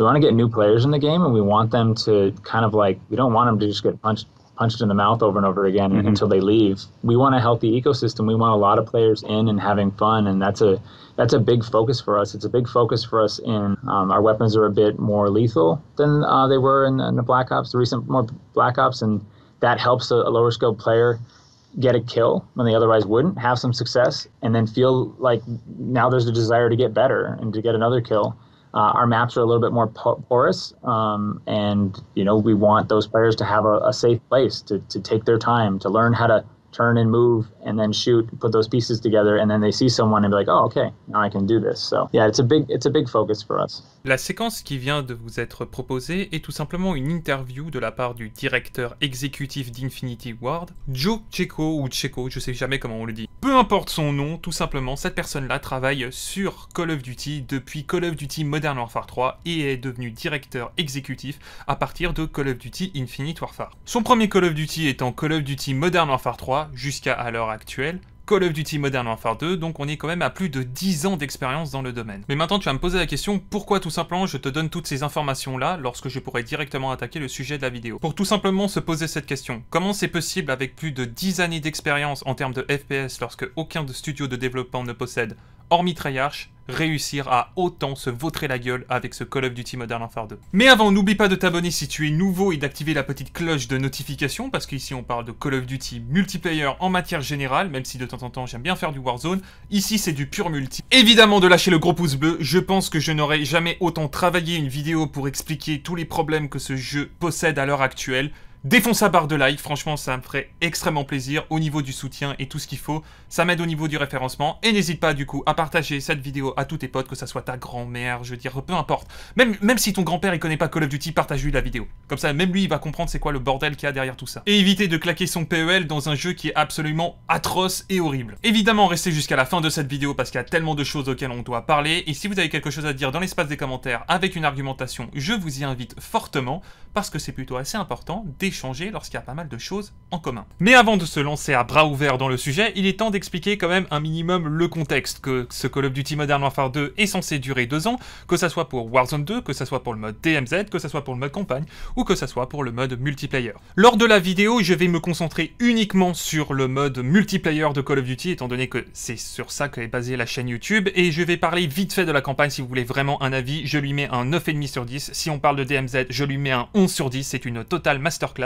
we want to get new players in the game, and we want them to kind of like we don't want them to just get punched punched in the mouth over and over again mm-hmm. until they leave. We want a healthy ecosystem. We want a lot of players in and having fun, and that's a that's a big focus for us. It's a big focus for us in um, our weapons are a bit more lethal than uh, they were in, in, the Black Ops, the recent more Black Ops, and that helps a, a lower skill player get a kill when they otherwise wouldn't, have some success, and then feel like now there's a desire to get better and to get another kill. Uh, our maps are a little bit more porous, um, and you know we want those players to have a, a safe place to, to take their time to learn how to turn and move and then shoot put those pieces together and then they see someone and be like oh okay now I can do this so yeah it's a big it's a big focus for us La séquence qui vient de vous être proposée est tout simplement une interview de la part du directeur exécutif d'Infinity Ward, Joe Checo ou Checo, je sais jamais comment on le dit. Peu importe son nom, tout simplement, cette personne-là travaille sur Call of Duty depuis Call of Duty Modern Warfare 3 et est devenu directeur exécutif à partir de Call of Duty Infinite Warfare. Son premier Call of Duty étant Call of Duty Modern Warfare 3 jusqu'à l'heure actuelle, Call of Duty Modern Warfare 2, donc on est quand même à plus de 10 ans d'expérience dans le domaine. Mais maintenant tu vas me poser la question, pourquoi tout simplement je te donne toutes ces informations là lorsque je pourrais directement attaquer le sujet de la vidéo? Pour tout simplement se poser cette question, comment c'est possible avec plus de 10 années d'expérience en termes de FPS lorsque aucun studio de développement ne possède, hormis Treyarch, réussir à autant se vautrer la gueule avec ce Call of Duty Modern Warfare 2. Mais avant, n'oublie pas de t'abonner si tu es nouveau et d'activer la petite cloche de notification, parce qu'ici on parle de Call of Duty multiplayer en matière générale, même si de temps en temps j'aime bien faire du Warzone, ici c'est du pur multi. Évidemment de lâcher le gros pouce bleu, je pense que je n'aurais jamais autant travaillé une vidéo pour expliquer tous les problèmes que ce jeu possède à l'heure actuelle, Défonce sa barre de like, franchement ça me ferait extrêmement plaisir au niveau du soutien et tout ce qu'il faut. Ça m'aide au niveau du référencement. Et n'hésite pas du coup à partager cette vidéo à tous tes potes, que ça soit ta grand-mère, je veux dire, peu importe. Même, même si ton grand-père il connaît pas Call of Duty, partage-lui la vidéo. Comme ça, même lui il va comprendre c'est quoi le bordel qu'il y a derrière tout ça. Et évitez de claquer son PEL dans un jeu qui est absolument atroce et horrible. Évidemment, restez jusqu'à la fin de cette vidéo parce qu'il y a tellement de choses auxquelles on doit parler. Et si vous avez quelque chose à dire dans l'espace des commentaires avec une argumentation, je vous y invite fortement parce que c'est plutôt assez important d'échanger lorsqu'il y a pas mal de choses en commun. Mais avant de se lancer à bras ouverts dans le sujet, il est temps d'expliquer quand même un minimum le contexte, que ce Call of Duty Modern Warfare 2 est censé durer deux ans, que ça soit pour Warzone 2, que ça soit pour le mode DMZ, que ça soit pour le mode campagne, ou que ça soit pour le mode multiplayer. Lors de la vidéo, je vais me concentrer uniquement sur le mode multiplayer de Call of Duty, étant donné que c'est sur ça qu'est basée la chaîne YouTube, et je vais parler vite fait de la campagne si vous voulez vraiment un avis, je lui mets un 9,5 sur 10, si on parle de DMZ, je lui mets un 11 sur 10, c'est une totale masterclass.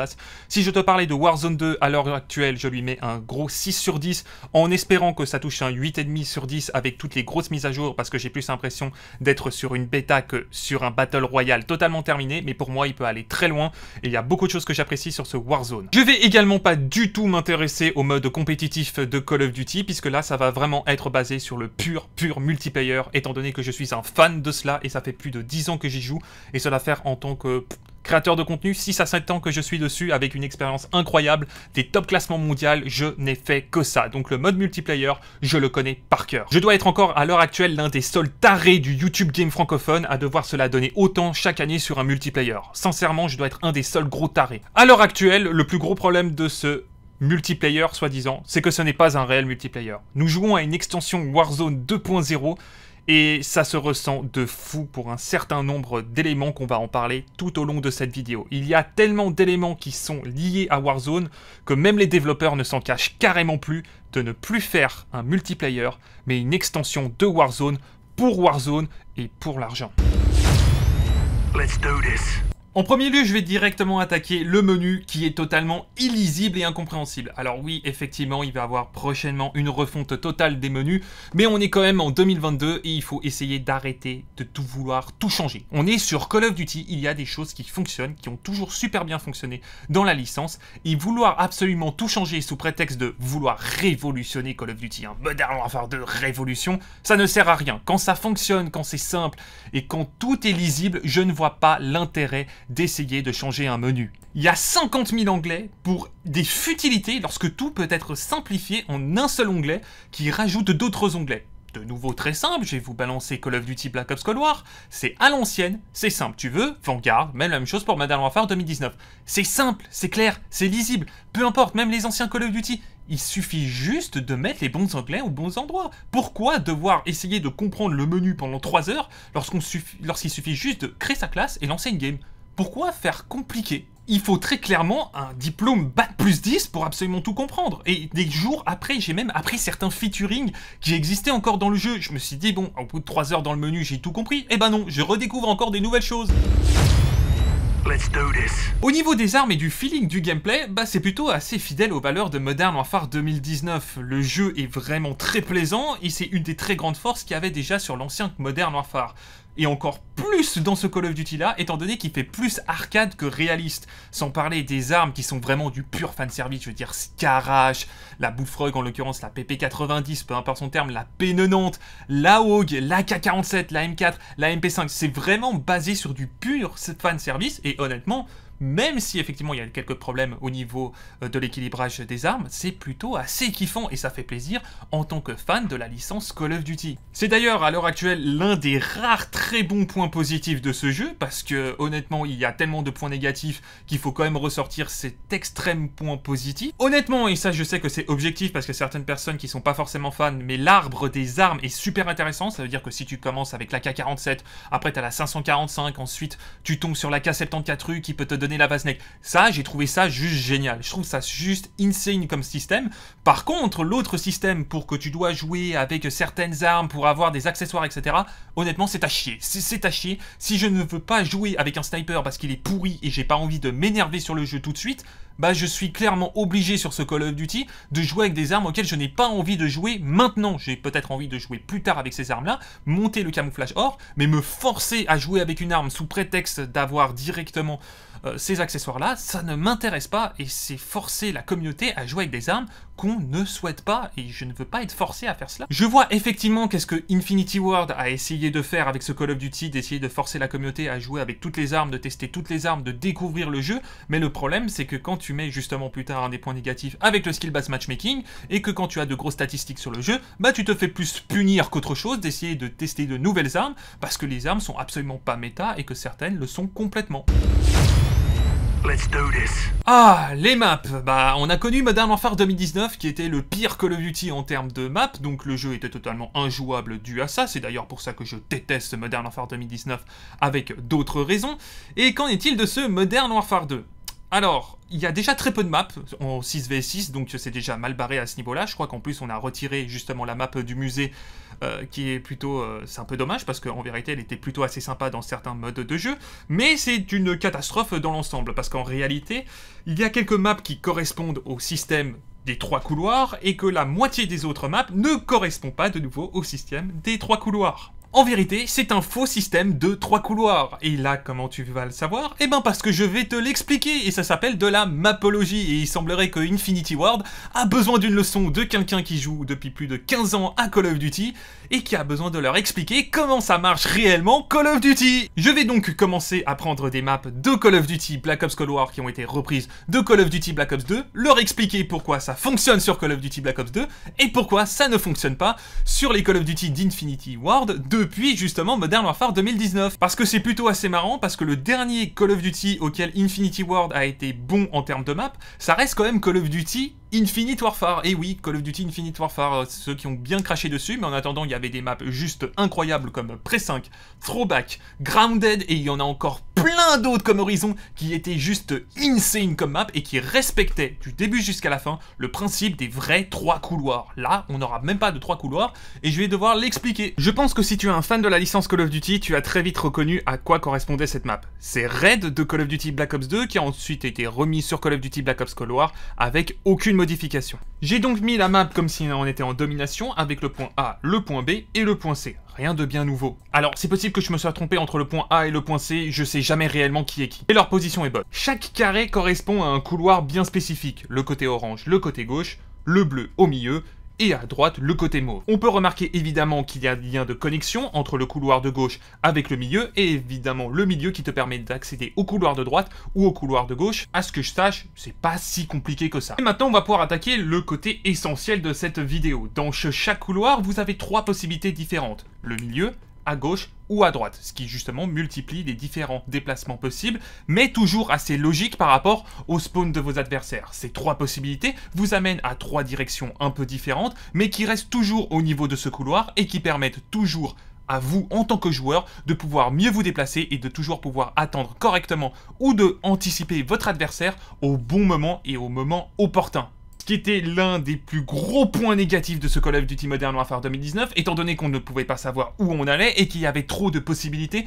Si je te parlais de Warzone 2 à l'heure actuelle, je lui mets un gros 6 sur 10 en espérant que ça touche un 8,5 sur 10 avec toutes les grosses mises à jour parce que j'ai plus l'impression d'être sur une bêta que sur un Battle Royale totalement terminé, mais pour moi il peut aller très loin et il y a beaucoup de choses que j'apprécie sur ce Warzone. Je vais également pas du tout m'intéresser au mode compétitif de Call of Duty puisque là ça va vraiment être basé sur le pur, pur multiplayer étant donné que je suis un fan de cela et ça fait plus de 10 ans que j'y joue et cela faire en tant que Créateur de contenu, 6 à 7 ans que je suis dessus avec une expérience incroyable, des top classements mondiaux, je n'ai fait que ça. Donc le mode multiplayer, je le connais par cœur. Je dois être encore à l'heure actuelle l'un des seuls tarés du YouTube game francophone à devoir cela donner autant chaque année sur un multiplayer. Sincèrement, je dois être un des seuls gros tarés. À l'heure actuelle, le plus gros problème de ce multiplayer, soi-disant, c'est que ce n'est pas un réel multiplayer. Nous jouons à une extension Warzone 2.0 et ça se ressent de fou pour un certain nombre d'éléments qu'on va en parler tout au long de cette vidéo. Il y a tellement d'éléments qui sont liés à Warzone que même les développeurs ne s'en cachent carrément plus de ne plus faire un multiplayer, mais une extension de Warzone pour Warzone et pour l'argent. Let's do this. En premier lieu, je vais directement attaquer le menu qui est totalement illisible et incompréhensible. Alors oui, effectivement, il va y avoir prochainement une refonte totale des menus, mais on est quand même en 2022 et il faut essayer d'arrêter de tout vouloir tout changer. On est sur Call of Duty, il y a des choses qui fonctionnent, qui ont toujours super bien fonctionné dans la licence, et vouloir absolument tout changer sous prétexte de vouloir révolutionner Call of Duty, un Modern Warfare de révolution, ça ne sert à rien. Quand ça fonctionne, quand c'est simple et quand tout est lisible, je ne vois pas l'intérêt d'essayer de changer un menu. Il y a 50 000 onglets pour des futilités lorsque tout peut être simplifié en un seul onglet qui rajoute d'autres onglets. De nouveau très simple, je vais vous balancer Call of Duty Black Ops Cold War, c'est à l'ancienne, c'est simple, tu veux, Vanguard, même la même chose pour Modern Warfare 2019. C'est simple, c'est clair, c'est lisible, peu importe, même les anciens Call of Duty, Il suffit juste de mettre les bons anglais aux bons endroits. Pourquoi devoir essayer de comprendre le menu pendant 3 heures lorsqu'il suffit juste de créer sa classe et lancer une game? Pourquoi faire compliqué il faut très clairement un diplôme Bac plus 10 pour absolument tout comprendre. Et des jours après, j'ai même appris certains featuring qui existaient encore dans le jeu. Je me suis dit, bon, au bout de 3 heures dans le menu, j'ai tout compris. Eh ben non, je redécouvre encore des nouvelles choses. Au niveau des armes et du feeling du gameplay, bah c'est plutôt assez fidèle aux valeurs de Modern Warfare 2019. Le jeu est vraiment très plaisant et c'est une des très grandes forces qu'il y avait déjà sur l'ancien Modern Warfare et encore plus dans ce Call of Duty là, étant donné qu'il fait plus arcade que réaliste. Sans parler des armes qui sont vraiment du pur fanservice, je veux dire Scarache, la Bullfrog en l'occurrence, la PP90, peu importe son terme, la P90, la Hog, la K47, la M4, la MP5. C'est vraiment basé sur du pur fanservice et honnêtement, même si effectivement il y a quelques problèmes au niveau euh, de l'équilibrage des armes, c'est plutôt assez kiffant et ça fait plaisir en tant que fan de la licence Call of Duty. C'est d'ailleurs à l'heure actuelle l'un des rares très bons points positifs de ce jeu, parce que honnêtement il y a tellement de points négatifs qu'il faut quand même ressortir cet extrême point positif. Honnêtement, et ça je sais que c'est objectif parce que certaines personnes qui sont pas forcément fans, mais l'arbre des armes est super intéressant, ça veut dire que si tu commences avec la K47, après tu as la 545, ensuite tu tombes sur la K74U qui peut te donner la Vaznek. Ça, j'ai trouvé ça juste génial. Je trouve ça juste insane comme système. Par contre, l'autre système pour que tu dois jouer avec certaines armes, pour avoir des accessoires, etc., honnêtement, c'est à chier. C'est à chier. Si je ne veux pas jouer avec un sniper parce qu'il est pourri et j'ai pas envie de m'énerver sur le jeu tout de suite, bah je suis clairement obligé sur ce Call of Duty de jouer avec des armes auxquelles je n'ai pas envie de jouer maintenant. J'ai peut-être envie de jouer plus tard avec ces armes-là, monter le camouflage or, mais me forcer à jouer avec une arme sous prétexte d'avoir directement euh, ces accessoires-là, ça ne m'intéresse pas et c'est forcer la communauté à jouer avec des armes qu'on ne souhaite pas et je ne veux pas être forcé à faire cela. Je vois effectivement qu'est-ce que Infinity Ward a essayé de faire avec ce Call of Duty, d'essayer de forcer la communauté à jouer avec toutes les armes, de tester toutes les armes, de découvrir le jeu, mais le problème c'est que quand tu mets justement plus tard un des points négatifs avec le skill based matchmaking et que quand tu as de grosses statistiques sur le jeu, bah tu te fais plus punir qu'autre chose d'essayer de tester de nouvelles armes parce que les armes sont absolument pas méta et que certaines le sont complètement. Ah, les maps. Bah, on a connu Modern Warfare 2019 qui était le pire Call of Duty en termes de maps, donc le jeu était totalement injouable dû à ça, c'est d'ailleurs pour ça que je déteste Modern Warfare 2019 avec d'autres raisons. Et qu'en est-il de ce Modern Warfare 2 alors, il y a déjà très peu de maps en 6v6, donc c'est déjà mal barré à ce niveau-là. Je crois qu'en plus on a retiré justement la map du musée, euh, qui est plutôt... Euh, c'est un peu dommage, parce qu'en vérité elle était plutôt assez sympa dans certains modes de jeu, mais c'est une catastrophe dans l'ensemble, parce qu'en réalité, il y a quelques maps qui correspondent au système des trois couloirs, et que la moitié des autres maps ne correspond pas de nouveau au système des trois couloirs. En vérité, c'est un faux système de trois couloirs. Et là, comment tu vas le savoir? Eh ben parce que je vais te l'expliquer, et ça s'appelle de la mapologie, et il semblerait que Infinity Ward a besoin d'une leçon de quelqu'un qui joue depuis plus de 15 ans à Call of Duty, et qui a besoin de leur expliquer comment ça marche réellement Call of Duty. Je vais donc commencer à prendre des maps de Call of Duty Black Ops Cold War qui ont été reprises de Call of Duty Black Ops 2, leur expliquer pourquoi ça fonctionne sur Call of Duty Black Ops 2, et pourquoi ça ne fonctionne pas sur les Call of Duty d'Infinity Ward depuis justement Modern Warfare 2019. Parce que c'est plutôt assez marrant, parce que le dernier Call of Duty auquel Infinity Ward a été bon en termes de map, ça reste quand même Call of Duty Infinite Warfare. Et oui, Call of Duty Infinite Warfare, euh, ceux qui ont bien craché dessus, mais en attendant, il y avait des maps juste incroyables comme Pré 5, Throwback, Grounded, et il y en a encore plein d'autres comme Horizon qui étaient juste insane comme map et qui respectaient du début jusqu'à la fin le principe des vrais trois couloirs. Là, on n'aura même pas de trois couloirs et je vais devoir l'expliquer. Je pense que si tu es un fan de la licence Call of Duty, tu as très vite reconnu à quoi correspondait cette map. C'est Raid de Call of Duty Black Ops 2 qui a ensuite été remis sur Call of Duty Black Ops Cold War avec aucune modification. J'ai donc mis la map comme si on était en domination avec le point A, le point B et le point C. Rien de bien nouveau. Alors, c'est possible que je me sois trompé entre le point A et le point C, je sais jamais réellement qui est qui. Et leur position est bonne. Chaque carré correspond à un couloir bien spécifique. Le côté orange, le côté gauche, le bleu au milieu, et à droite le côté mauve. On peut remarquer évidemment qu'il y a un lien de connexion entre le couloir de gauche avec le milieu et évidemment le milieu qui te permet d'accéder au couloir de droite ou au couloir de gauche. À ce que je sache, c'est pas si compliqué que ça. Et maintenant on va pouvoir attaquer le côté essentiel de cette vidéo. Dans chaque couloir, vous avez trois possibilités différentes. Le milieu, à gauche ou à droite, ce qui justement multiplie les différents déplacements possibles, mais toujours assez logique par rapport au spawn de vos adversaires. Ces trois possibilités vous amènent à trois directions un peu différentes, mais qui restent toujours au niveau de ce couloir et qui permettent toujours à vous en tant que joueur de pouvoir mieux vous déplacer et de toujours pouvoir attendre correctement ou de anticiper votre adversaire au bon moment et au moment opportun qui était l'un des plus gros points négatifs de ce Call of Duty Modern Warfare 2019, étant donné qu'on ne pouvait pas savoir où on allait et qu'il y avait trop de possibilités,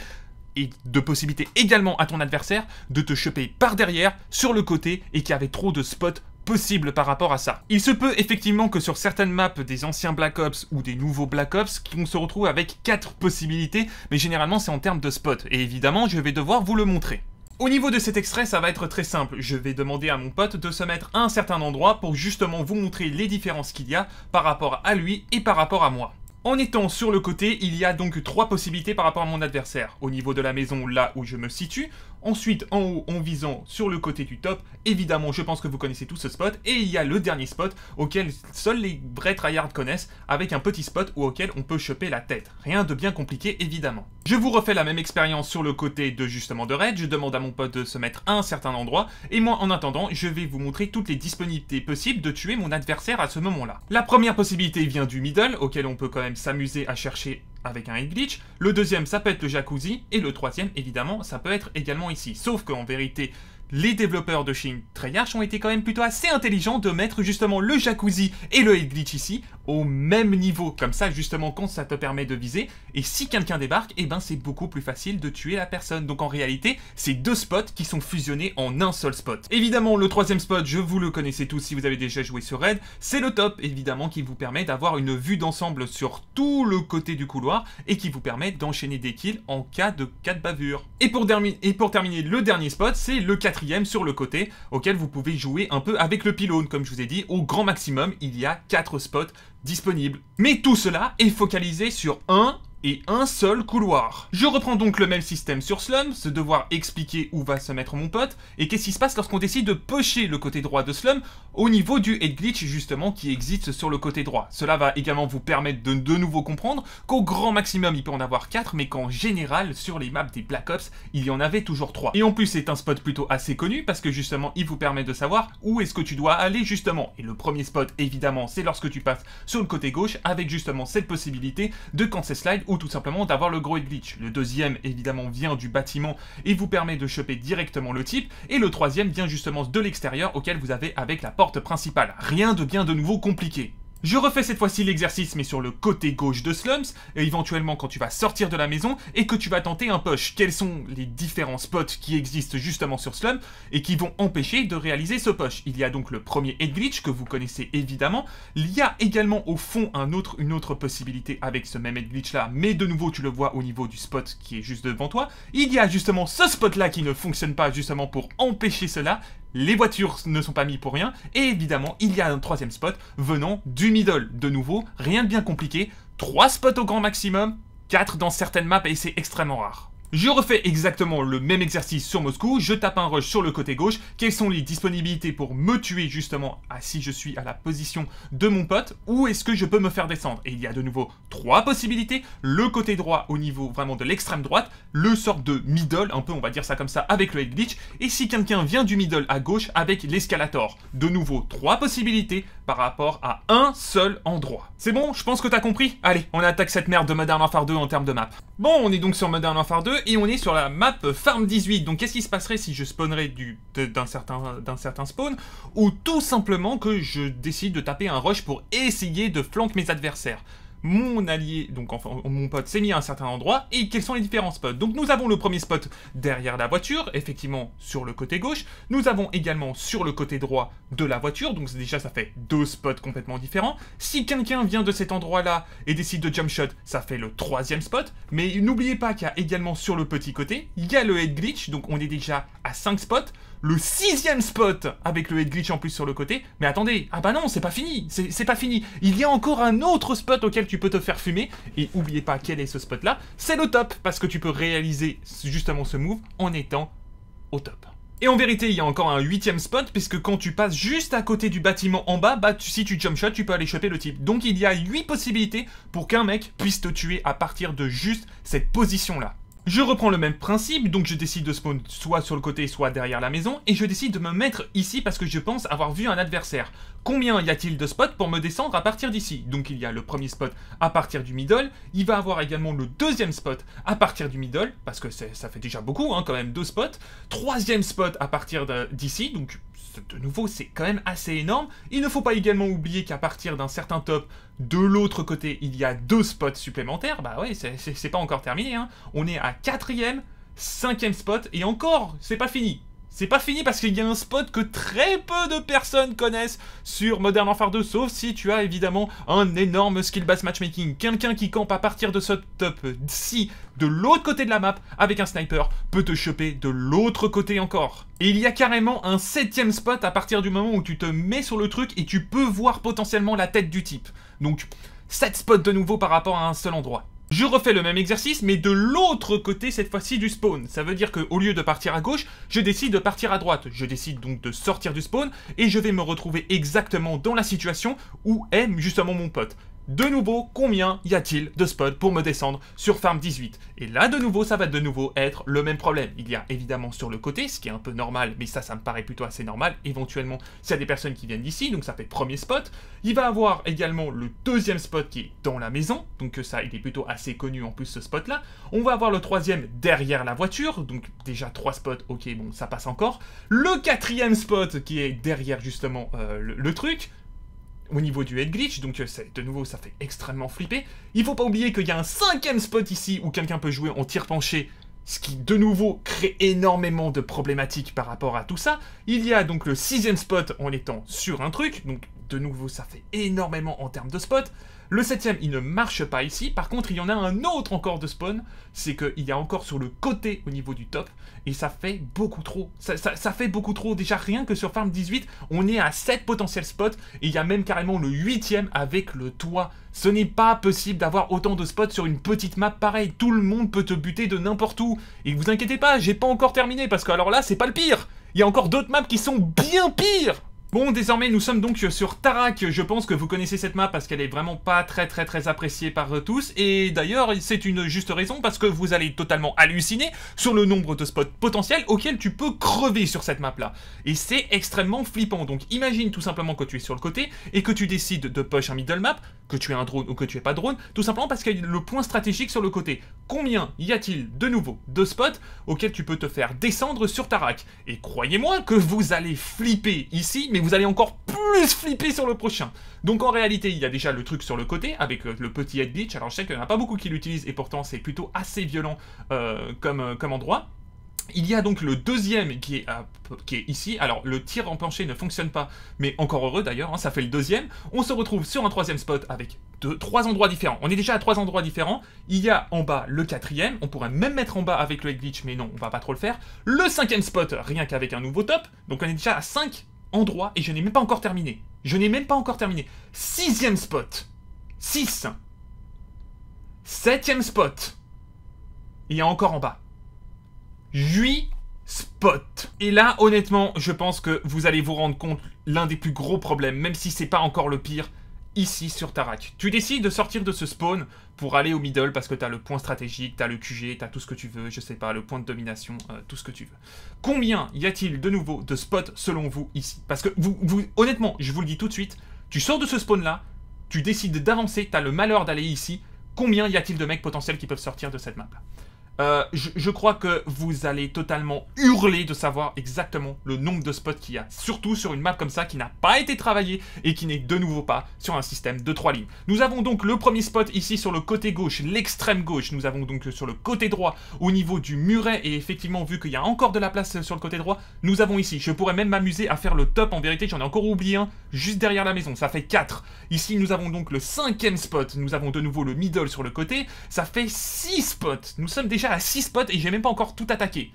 et de possibilités également à ton adversaire de te choper par derrière, sur le côté, et qu'il y avait trop de spots possibles par rapport à ça. Il se peut effectivement que sur certaines maps des anciens Black Ops ou des nouveaux Black Ops, qu'on se retrouve avec 4 possibilités, mais généralement c'est en termes de spots, et évidemment je vais devoir vous le montrer. Au niveau de cet extrait, ça va être très simple. Je vais demander à mon pote de se mettre à un certain endroit pour justement vous montrer les différences qu'il y a par rapport à lui et par rapport à moi. En étant sur le côté, il y a donc trois possibilités par rapport à mon adversaire. Au niveau de la maison, là où je me situe. Ensuite, en haut, en visant sur le côté du top. Évidemment, je pense que vous connaissez tout ce spot. Et il y a le dernier spot auquel seuls les vrais tryhards connaissent, avec un petit spot auquel on peut choper la tête. Rien de bien compliqué, évidemment. Je vous refais la même expérience sur le côté de justement de raid. Je demande à mon pote de se mettre à un certain endroit. Et moi, en attendant, je vais vous montrer toutes les disponibilités possibles de tuer mon adversaire à ce moment-là. La première possibilité vient du middle, auquel on peut quand même s'amuser à chercher avec un head glitch. Le deuxième, ça peut être le jacuzzi. Et le troisième, évidemment, ça peut être également ici. Sauf qu'en vérité, les développeurs de Shin Treyarch ont été quand même plutôt assez intelligents de mettre justement le jacuzzi et le head glitch ici au même niveau. Comme ça, justement, quand ça te permet de viser, et si quelqu'un débarque, eh ben c'est beaucoup plus facile de tuer la personne. Donc en réalité, c'est deux spots qui sont fusionnés en un seul spot. Évidemment, le troisième spot, je vous le connaissez tous si vous avez déjà joué sur Red, c'est le top, évidemment, qui vous permet d'avoir une vue d'ensemble sur tout le côté du couloir et qui vous permet d'enchaîner des kills en cas de cas de bavure. Et pour, et pour terminer, le dernier spot, c'est le sur le côté, auquel vous pouvez jouer un peu avec le pylône. Comme je vous ai dit, au grand maximum, il y a 4 spots disponibles. Mais tout cela est focalisé sur un et un seul couloir. Je reprends donc le même système sur Slums, devoir expliquer où va se mettre mon pote, et qu'est-ce qui se passe lorsqu'on décide de pocher le côté droit de Slum au niveau du head glitch justement qui existe sur le côté droit. Cela va également vous permettre de de nouveau comprendre qu'au grand maximum il peut en avoir 4, mais qu'en général sur les maps des Black Ops, il y en avait toujours 3. Et en plus c'est un spot plutôt assez connu parce que justement il vous permet de savoir où est-ce que tu dois aller justement. Et le premier spot évidemment c'est lorsque tu passes sur le côté gauche avec justement cette possibilité de cancel slide ou tout simplement d'avoir le gros glitch. Le deuxième, évidemment, vient du bâtiment et vous permet de choper directement le type. Et le troisième vient justement de l'extérieur auquel vous avez avec la porte principale. Rien de bien de nouveau compliqué. Je refais cette fois-ci l'exercice mais sur le côté gauche de Slums, et éventuellement quand tu vas sortir de la maison et que tu vas tenter un push. Quels sont les différents spots qui existent justement sur Slum et qui vont empêcher de réaliser ce push? Il y a donc le premier head glitch que vous connaissez évidemment. Il y a également au fond une autre possibilité avec ce même head glitch là, mais de nouveau tu le vois au niveau du spot qui est juste devant toi. Il y a justement ce spot là qui ne fonctionne pas justement pour empêcher cela les voitures ne sont pas mis pour rien, et évidemment, il y a un troisième spot venant du middle. De nouveau, rien de bien compliqué, trois spots au grand maximum, quatre dans certaines maps, et c'est extrêmement rare. Je refais exactement le même exercice sur Moscou, je tape un rush sur le côté gauche, quelles sont les disponibilités pour me tuer justement à si je suis à la position de mon pote, ou est-ce que je peux me faire descendre? Et il y a de nouveau trois possibilités, le côté droit au niveau vraiment de l'extrême droite, le sort de middle, un peu on va dire ça comme ça, avec le head glitch, et si quelqu'un vient du middle à gauche avec l'escalator? De nouveau trois possibilités par rapport à un seul endroit. C'est bon, je pense que t'as compris Allez, on attaque cette merde de Modern Warfare 2 en termes de map. Bon, on est donc sur Modern Warfare 2, et on est sur la map Farm 18. Donc qu'est-ce qui se passerait si je spawnerais d'un certain, certain spawn ou tout simplement que je décide de taper un rush pour essayer de flanquer mes adversaires? Mon allié, donc enfin mon pote, s'est mis à un certain endroit, et quels sont les différents spots? Donc nous avons le premier spot derrière la voiture, effectivement sur le côté gauche, nous avons également sur le côté droit de la voiture, donc déjà ça fait deux spots complètement différents. Si quelqu'un vient de cet endroit-là et décide de jump shot, ça fait le troisième spot, mais n'oubliez pas qu'il y a également sur le petit côté, il y a le head glitch, donc on est déjà à 5 spots, le sixième spot avec le head glitch en plus sur le côté. Mais attendez, ah bah non, c'est pas fini, c'est pas fini. Il y a encore un autre spot auquel tu peux te faire fumer. Et oubliez pas quel est ce spot là, c'est le top, parce que tu peux réaliser justement ce move en étant au top. Et en vérité, il y a encore un huitième spot, puisque quand tu passes juste à côté du bâtiment en bas, bah si tu jump shot, tu peux aller choper le type. Donc il y a 8 possibilités pour qu'un mec puisse te tuer à partir de juste cette position-là. Je reprends le même principe, donc je décide de spawn soit sur le côté, soit derrière la maison, et je décide de me mettre ici parce que je pense avoir vu un adversaire. Combien y a-t-il de spots pour me descendre à partir d'ici? Donc il y a le premier spot à partir du middle, il va avoir également le deuxième spot à partir du middle, parce que ça fait déjà beaucoup, hein, quand même, deux spots. Troisième spot à partir d'ici, donc de nouveau, c'est quand même assez énorme. Il ne faut pas également oublier qu'à partir d'un certain top, de l'autre côté, il y a deux spots supplémentaires. Bah ouais, c'est pas encore terminé. Hein. On est à quatrième, cinquième spot, et encore, c'est pas fini. C'est pas fini parce qu'il y a un spot que très peu de personnes connaissent sur Modern Warfare 2, sauf si tu as évidemment un énorme skill base matchmaking. Quelqu'un qui campe à partir de ce top-ci, de l'autre côté de la map, avec un sniper, peut te choper de l'autre côté encore. Et il y a carrément un septième spot à partir du moment où tu te mets sur le truc et tu peux voir potentiellement la tête du type. Donc, 7 spots de nouveau par rapport à un seul endroit. Je refais le même exercice, mais de l'autre côté cette fois-ci du spawn. Ça veut dire qu'au lieu de partir à gauche, je décide de partir à droite. Je décide donc de sortir du spawn, et je vais me retrouver exactement dans la situation où est justement mon pote. De nouveau, combien y a-t-il de spots pour me descendre sur Farm 18 Et là, de nouveau, ça va de nouveau être le même problème. Il y a évidemment sur le côté, ce qui est un peu normal, mais ça, ça me paraît plutôt assez normal. Éventuellement, s'il y a des personnes qui viennent d'ici, donc ça fait premier spot. Il va avoir également le deuxième spot qui est dans la maison, donc ça, il est plutôt assez connu en plus ce spot-là. On va avoir le troisième derrière la voiture, donc déjà trois spots, ok, bon, ça passe encore. Le quatrième spot qui est derrière justement euh, le truc au niveau du head glitch, donc euh, de nouveau ça fait extrêmement flipper. Il faut pas oublier qu'il y a un cinquième spot ici où quelqu'un peut jouer en tir penché, ce qui de nouveau crée énormément de problématiques par rapport à tout ça. Il y a donc le sixième spot en étant sur un truc, donc de nouveau ça fait énormément en termes de spot. Le septième, il ne marche pas ici. Par contre, il y en a un autre encore de spawn. C'est qu'il y a encore sur le côté au niveau du top. Et ça fait beaucoup trop. Ça, fait beaucoup trop. Déjà, rien que sur Farm 18, on est à 7 potentiels spots. Et il y a même carrément le huitième avec le toit. Ce n'est pas possible d'avoir autant de spots sur une petite map pareille. Tout le monde peut te buter de n'importe où. Et vous inquiétez pas, j'ai pas encore terminé. Parce que alors là, c'est pas le pire. Il y a encore d'autres maps qui sont bien pires Bon, désormais, nous sommes donc sur Tarak. Je pense que vous connaissez cette map parce qu'elle est vraiment pas très très très appréciée par tous. Et d'ailleurs, c'est une juste raison parce que vous allez totalement halluciner sur le nombre de spots potentiels auxquels tu peux crever sur cette map-là. Et c'est extrêmement flippant. Donc imagine tout simplement que tu es sur le côté et que tu décides de push un middle map, que tu es un drone ou que tu es pas drone, tout simplement parce qu'il y a le point stratégique sur le côté. Combien y a-t-il de nouveau de spots auxquels tu peux te faire descendre sur Tarak Et croyez-moi que vous allez flipper ici, vous allez encore plus flipper sur le prochain. Donc en réalité, il y a déjà le truc sur le côté, avec euh, le petit head glitch. Alors je sais qu'il n'y en a pas beaucoup qui l'utilisent, et pourtant c'est plutôt assez violent euh, euh, comme endroit. Il y a donc le deuxième qui est, ici. Alors, le tir en plancher ne fonctionne pas, mais encore heureux d'ailleurs, hein, ça fait le deuxième. On se retrouve sur un troisième spot avec trois endroits différents. On est déjà à trois endroits différents. Il y a en bas le quatrième. On pourrait même mettre en bas avec le glitch, mais non, on va pas trop le faire. Le cinquième spot, rien qu'avec un nouveau top. Donc on est déjà à 5 endroit et je n'ai même pas encore terminé. Je n'ai même pas encore terminé. Sixième spot. 6. Septième spot. Il y a encore en bas. 8 spots. Et là, honnêtement, je pense que vous allez vous rendre compte l'un des plus gros problèmes, même si c'est pas encore le pire, ici sur Tarak. Tu décides de sortir de ce spawn pour aller au middle parce que tu as le point stratégique, tu as le QG, tu as tout ce que tu veux, je sais pas, le point de domination, euh, tout ce que tu veux. Combien y a-t-il de nouveau de spots selon vous ici? Parce que vous, honnêtement, je vous le dis tout de suite, tu sors de ce spawn là, tu décides d'avancer, tu as le malheur d'aller ici, combien y a-t-il de mecs potentiels qui peuvent sortir de cette map? Euh, je, crois que vous allez totalement hurler de savoir exactement le nombre de spots qu'il y a. Surtout sur une map comme ça qui n'a pas été travaillée et qui n'est de nouveau pas sur un système de trois lignes. Nous avons donc le premier spot ici sur le côté gauche, l'extrême gauche. Nous avons donc sur le côté droit au niveau du muret et effectivement vu qu'il y a encore de la place sur le côté droit, nous avons ici. Je pourrais même m'amuser à faire le top. En vérité, j'en ai encore oublié un juste derrière la maison. Ça fait 4. Ici, nous avons donc le cinquième spot. Nous avons de nouveau le middle sur le côté. Ça fait 6 spots. Nous sommes déjà à 6 spots et j'ai même pas encore tout attaqué.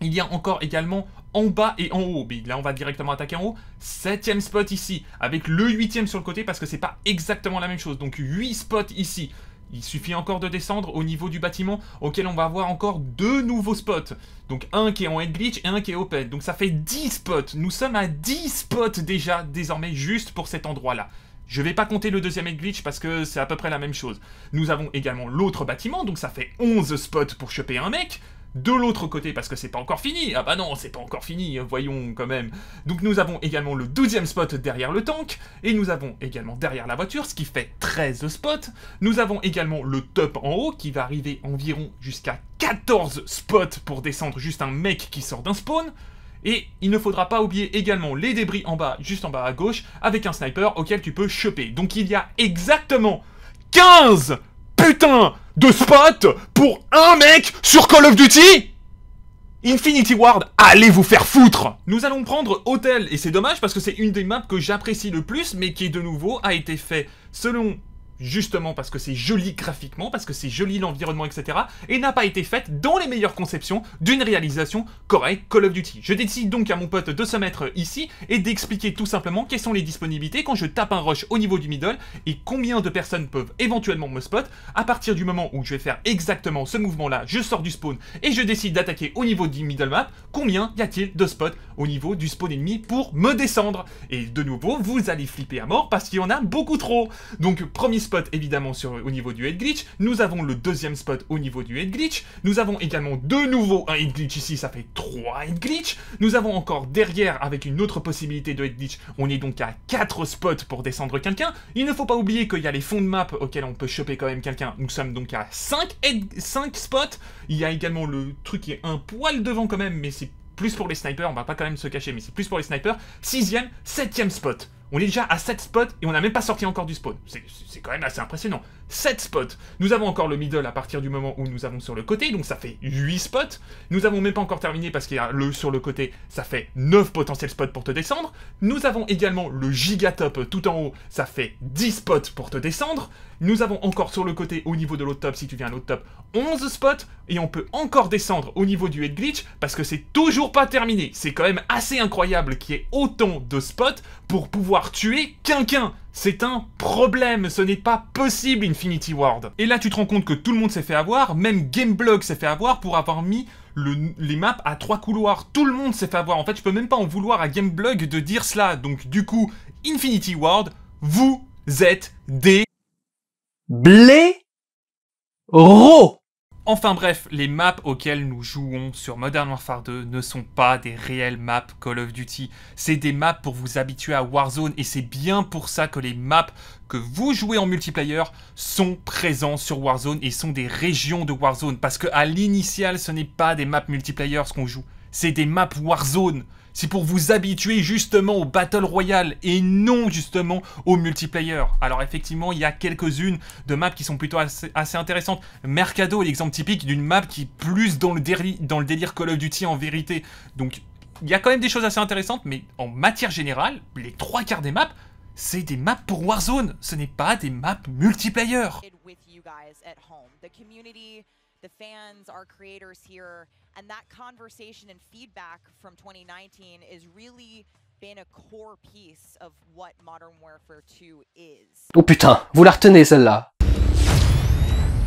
Il y a encore également en bas et en haut. Mais là, on va directement attaquer en haut. Septième spot ici, avec le huitième sur le côté, parce que c'est pas exactement la même chose. Donc 8 spots ici. Il suffit encore de descendre au niveau du bâtiment auquel on va avoir encore deux nouveaux spots. Donc un qui est en head glitch et un qui est open. Donc ça fait 10 spots. Nous sommes à 10 spots déjà désormais juste pour cet endroit-là. Je vais pas compter le deuxième glitch parce que c'est à peu près la même chose. Nous avons également l'autre bâtiment, donc ça fait 11 spots pour choper un mec de l'autre côté parce que c'est pas encore fini. Ah bah non, c'est pas encore fini, voyons quand même. Donc nous avons également le 12 spot derrière le tank, et nous avons également derrière la voiture, ce qui fait 13 spots. Nous avons également le top en haut qui va arriver environ jusqu'à 14 spots pour descendre juste un mec qui sort d'un spawn. Et il ne faudra pas oublier également les débris en bas, juste en bas à gauche, avec un sniper auquel tu peux choper. Donc il y a exactement 15 putain de spot pour un mec sur Call of Duty Infinity Ward, allez vous faire foutre Nous allons prendre Hôtel, et c'est dommage parce que c'est une des maps que j'apprécie le plus, mais qui de nouveau a été fait selon justement parce que c'est joli graphiquement, parce que c'est joli l'environnement, etc. Et n'a pas été faite dans les meilleures conceptions d'une réalisation correcte Call of Duty. Je décide donc à mon pote de se mettre ici et d'expliquer tout simplement quelles sont les disponibilités quand je tape un rush au niveau du middle et combien de personnes peuvent éventuellement me spot à partir du moment où je vais faire exactement ce mouvement-là, je sors du spawn et je décide d'attaquer au niveau du middle map, combien y a-t-il de spots au niveau du spawn ennemi pour me descendre? Et de nouveau, vous allez flipper à mort parce qu'il y en a beaucoup trop Donc premier spot évidemment sur, au niveau du head glitch, nous avons le deuxième spot au niveau du head glitch, nous avons également de nouveau un head glitch ici, ça fait trois head glitch, nous avons encore derrière avec une autre possibilité de head glitch, on est donc à 4 spots pour descendre quelqu'un, il ne faut pas oublier qu'il y a les fonds de map auxquels on peut choper quand même quelqu'un, nous sommes donc à 5, 5 spots, il y a également le truc qui est un poil devant quand même, mais c'est plus pour les snipers, on va pas quand même se cacher, mais c'est plus pour les snipers, sixième, septième spot. On est déjà à 7 spots et on n'a même pas sorti encore du spawn. C'est quand même assez impressionnant. 7 spots. Nous avons encore le middle à partir du moment où nous avons sur le côté, donc ça fait 8 spots. Nous avons même pas encore terminé parce qu'il y a le sur le côté, ça fait 9 potentiels spots pour te descendre. Nous avons également le gigatop tout en haut, ça fait 10 spots pour te descendre. Nous avons encore sur le côté, au niveau de l'autre top, si tu viens à l'autre top, 11 spots. Et on peut encore descendre au niveau du head glitch parce que c'est toujours pas terminé. C'est quand même assez incroyable qu'il y ait autant de spots pour pouvoir tuer quelqu'un. C'est un problème, ce n'est pas possible Infinity Ward. Et là tu te rends compte que tout le monde s'est fait avoir, même Gameblog s'est fait avoir pour avoir mis les maps à trois couloirs. Tout le monde s'est fait avoir. En fait, je peux même pas en vouloir à Gameblog de dire cela. Donc du coup, Infinity Ward, vous êtes des... Blé... Ro Enfin bref, les maps auxquelles nous jouons sur Modern Warfare 2 ne sont pas des réelles maps Call of Duty. C'est des maps pour vous habituer à Warzone et c'est bien pour ça que les maps que vous jouez en multiplayer sont présents sur Warzone et sont des régions de Warzone. Parce qu'à l'initial, ce n'est pas des maps multiplayer ce qu'on joue. C'est des maps Warzone. C'est pour vous habituer justement au Battle Royale et non justement au multiplayer. Alors effectivement, il y a quelques-unes de maps qui sont plutôt assez, intéressantes. Mercado est l'exemple typique d'une map qui est plus dans le, dans le délire Call of Duty en vérité. Donc il y a quand même des choses assez intéressantes, mais en matière générale, les trois quarts des maps, c'est des maps pour Warzone, ce n'est pas des maps multiplayer. The fans, our creators here, and that conversation and feedback from 2019 is really been a core piece of what Modern Warfare 2 is. Oh putain, vous la retenez celle-là.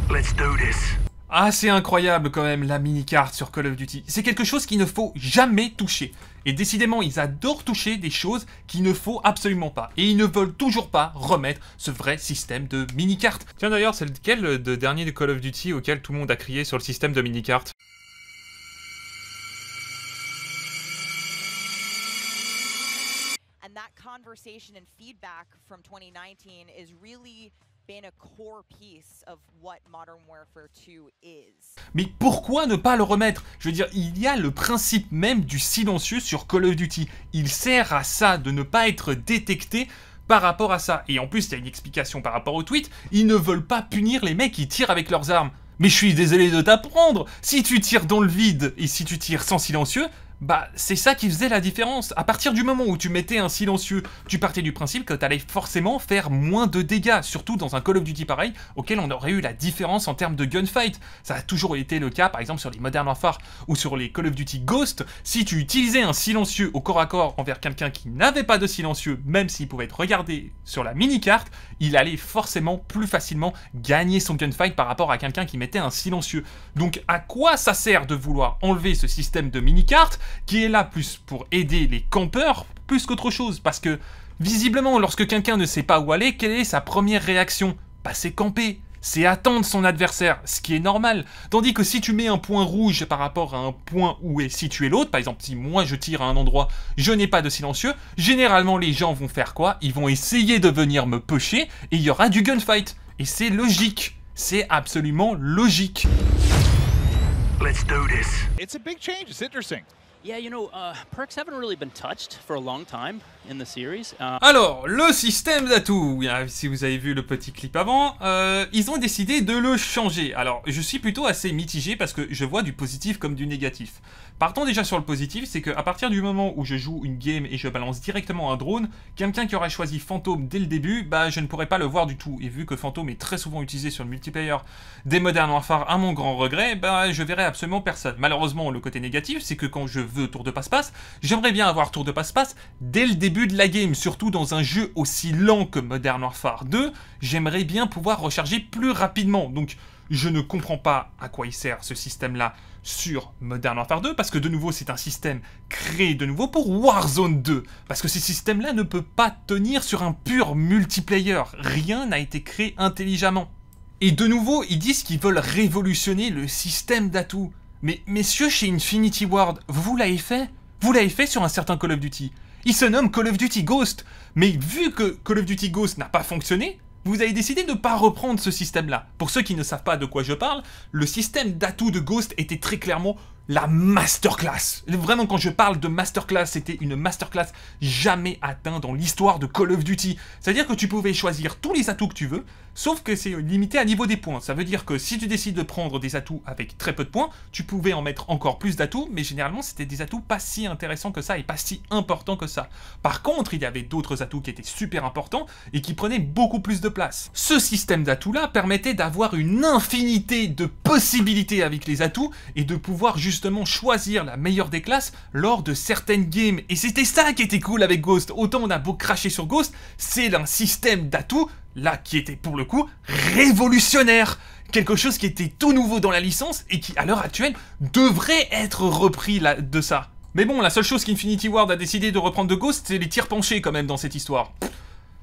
Let's do this. Ah, c'est incroyable quand même la mini-carte sur Call of Duty. C'est quelque chose qu'il ne faut jamais toucher. Et décidément, ils adorent toucher des choses qu'il ne faut absolument pas. Et ils ne veulent toujours pas remettre ce vrai système de mini-carte. Tiens d'ailleurs, c'est lequel de dernier de Call of Duty auquel tout le monde a crié sur le système de mini-carte? And that conversation and feedback from 2019 is really mais pourquoi ne pas le remettre? Je veux dire, il y a le principe même du silencieux sur Call of Duty. Il sert à ça, de ne pas être détecté par rapport à ça. Et en plus, il y a une explication par rapport au tweet, ils ne veulent pas punir les mecs qui tirent avec leurs armes. Mais je suis désolé de t'apprendre, si tu tires dans le vide et si tu tires sans silencieux, bah, c'est ça qui faisait la différence. À partir du moment où tu mettais un silencieux, tu partais du principe que t'allais forcément faire moins de dégâts, surtout dans un Call of Duty pareil, auquel on aurait eu la différence en termes de gunfight. Ça a toujours été le cas, par exemple, sur les Modern Warfare ou sur les Call of Duty Ghost. Si tu utilisais un silencieux au corps à corps envers quelqu'un qui n'avait pas de silencieux, même s'il pouvait être regardé sur la mini-carte, il allait forcément plus facilement gagner son gunfight par rapport à quelqu'un qui mettait un silencieux. Donc, à quoi ça sert de vouloir enlever ce système de mini-carte qui est là plus pour aider les campeurs plus qu'autre chose, parce que visiblement, lorsque quelqu'un ne sait pas où aller, quelle est sa première réaction? Bah c'est camper, c'est attendre son adversaire, ce qui est normal. Tandis que si tu mets un point rouge par rapport à un point où est situé l'autre, par exemple si moi je tire à un endroit, je n'ai pas de silencieux, généralement les gens vont faire quoi? Ils vont essayer de venir me pusher et il y aura du gunfight. Et c'est logique. C'est absolument logique. Let's do this. It's a big change. It's interesting. Yeah, you know, perks haven't really been touched for a long time in the series. Alors, le système d'atout, si vous avez vu le petit clip avant, euh, ils ont décidé de le changer. Alors, je suis plutôt assez mitigé parce que je vois du positif comme du négatif. Partons déjà sur le positif, c'est qu'à partir du moment où je joue une game et je balance directement un drone, quelqu'un qui aurait choisi Phantom dès le début, bah je ne pourrais pas le voir du tout. Et vu que Phantom est très souvent utilisé sur le multiplayer des Modern Warfare à mon grand regret, bah je verrai absolument personne. Malheureusement, le côté négatif, c'est que quand je veux tour de passe-passe, j'aimerais bien avoir tour de passe-passe dès le début de la game, surtout dans un jeu aussi lent que Modern Warfare 2, j'aimerais bien pouvoir recharger plus rapidement. Donc je ne comprends pas à quoi il sert ce système-là sur Modern Warfare 2, parce que de nouveau c'est un système créé de nouveau pour Warzone 2, parce que ce système-là ne peut pas tenir sur un pur multiplayer, rien n'a été créé intelligemment. Et de nouveau, ils disent qu'ils veulent révolutionner le système d'atouts. Mais messieurs, chez Infinity Ward, vous l'avez fait? Vous l'avez fait sur un certain Call of Duty. Il se nomme Call of Duty Ghost, mais vu que Call of Duty Ghost n'a pas fonctionné, vous avez décidé de ne pas reprendre ce système-là. Pour ceux qui ne savent pas de quoi je parle, le système d'atout de Ghost était très clairement la masterclass. Vraiment, quand je parle de masterclass, c'était une masterclass jamais atteinte dans l'histoire de Call of Duty. C'est-à-dire que tu pouvais choisir tous les atouts que tu veux, sauf que c'est limité à niveau des points. Ça veut dire que si tu décides de prendre des atouts avec très peu de points, tu pouvais en mettre encore plus d'atouts, mais généralement c'était des atouts pas si intéressants que ça et pas si importants que ça. Par contre, il y avait d'autres atouts qui étaient super importants et qui prenaient beaucoup plus de place. Ce système d'atouts-là permettait d'avoir une infinité de possibilités avec les atouts et de pouvoir choisir la meilleure des classes lors de certaines games. Et c'était ça qui était cool avec Ghost. Autant on a beau cracher sur Ghost, c'est un système d'atouts, là, qui était pour le coup révolutionnaire. Quelque chose qui était tout nouveau dans la licence et qui, à l'heure actuelle, devrait être repris là, de ça. Mais bon, la seule chose qu'Infinity Ward a décidé de reprendre de Ghost, c'est les tirs penchés quand même dans cette histoire.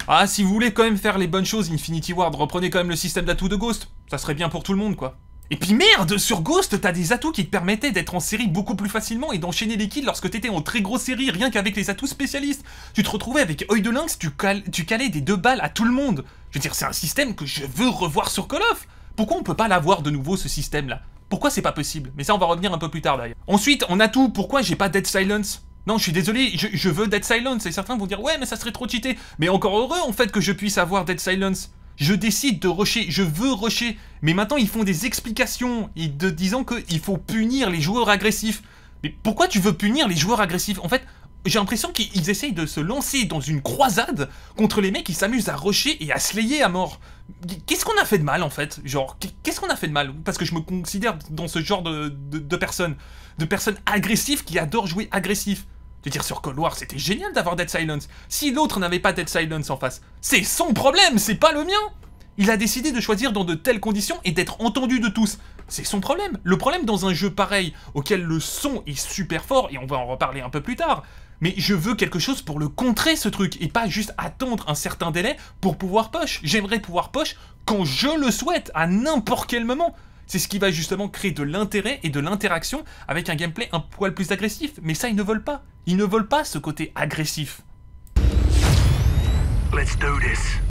Ah, si vous voulez quand même faire les bonnes choses, Infinity Ward, reprenez quand même le système d'atouts de Ghost. Ça serait bien pour tout le monde, quoi. Et puis merde, sur Ghost, t'as des atouts qui te permettaient d'être en série beaucoup plus facilement et d'enchaîner les kills lorsque t'étais en très grosse série, rien qu'avec les atouts spécialistes. Tu te retrouvais avec œil de lynx, tu, tu calais des deux balles à tout le monde. Je veux dire, c'est un système que je veux revoir sur Call of. Pourquoi on peut pas l'avoir de nouveau, ce système-là? Pourquoi c'est pas possible? Mais ça, on va revenir un peu plus tard d'ailleurs. Ensuite, en atout, pourquoi j'ai pas Dead Silence? Non, je suis désolé, je, je, veux Dead Silence, et certains vont dire ouais mais ça serait trop cheaté. Mais encore heureux en fait que je puisse avoir Dead Silence. Je décide de rusher, je veux rusher. Mais maintenant ils font des explications, de disant qu'il faut punir les joueurs agressifs. Mais pourquoi tu veux punir les joueurs agressifs? En fait, j'ai l'impression qu'ils essayent de se lancer dans une croisade contre les mecs qui s'amusent à rusher et à slayer à mort. Qu'est-ce qu'on a fait de mal en fait? Genre, qu'est-ce qu'on a fait de mal? Parce que je me considère dans ce genre de, de, de personnes. De personnes agressives qui adorent jouer agressif. Veux dire, sur Cold War, c'était génial d'avoir Dead Silence. Si l'autre n'avait pas Dead Silence en face, c'est son problème, c'est pas le mien Il a décidé de choisir dans de telles conditions et d'être entendu de tous. C'est son problème. Le problème dans un jeu pareil, auquel le son est super fort, et on va en reparler un peu plus tard, mais je veux quelque chose pour le contrer ce truc, et pas juste attendre un certain délai pour pouvoir push. J'aimerais pouvoir push quand je le souhaite, à n'importe quel moment. C'est ce qui va justement créer de l'intérêt et de l'interaction avec un gameplay un poil plus agressif. Mais ça, ils ne veulent pas. Ils ne veulent pas ce côté agressif.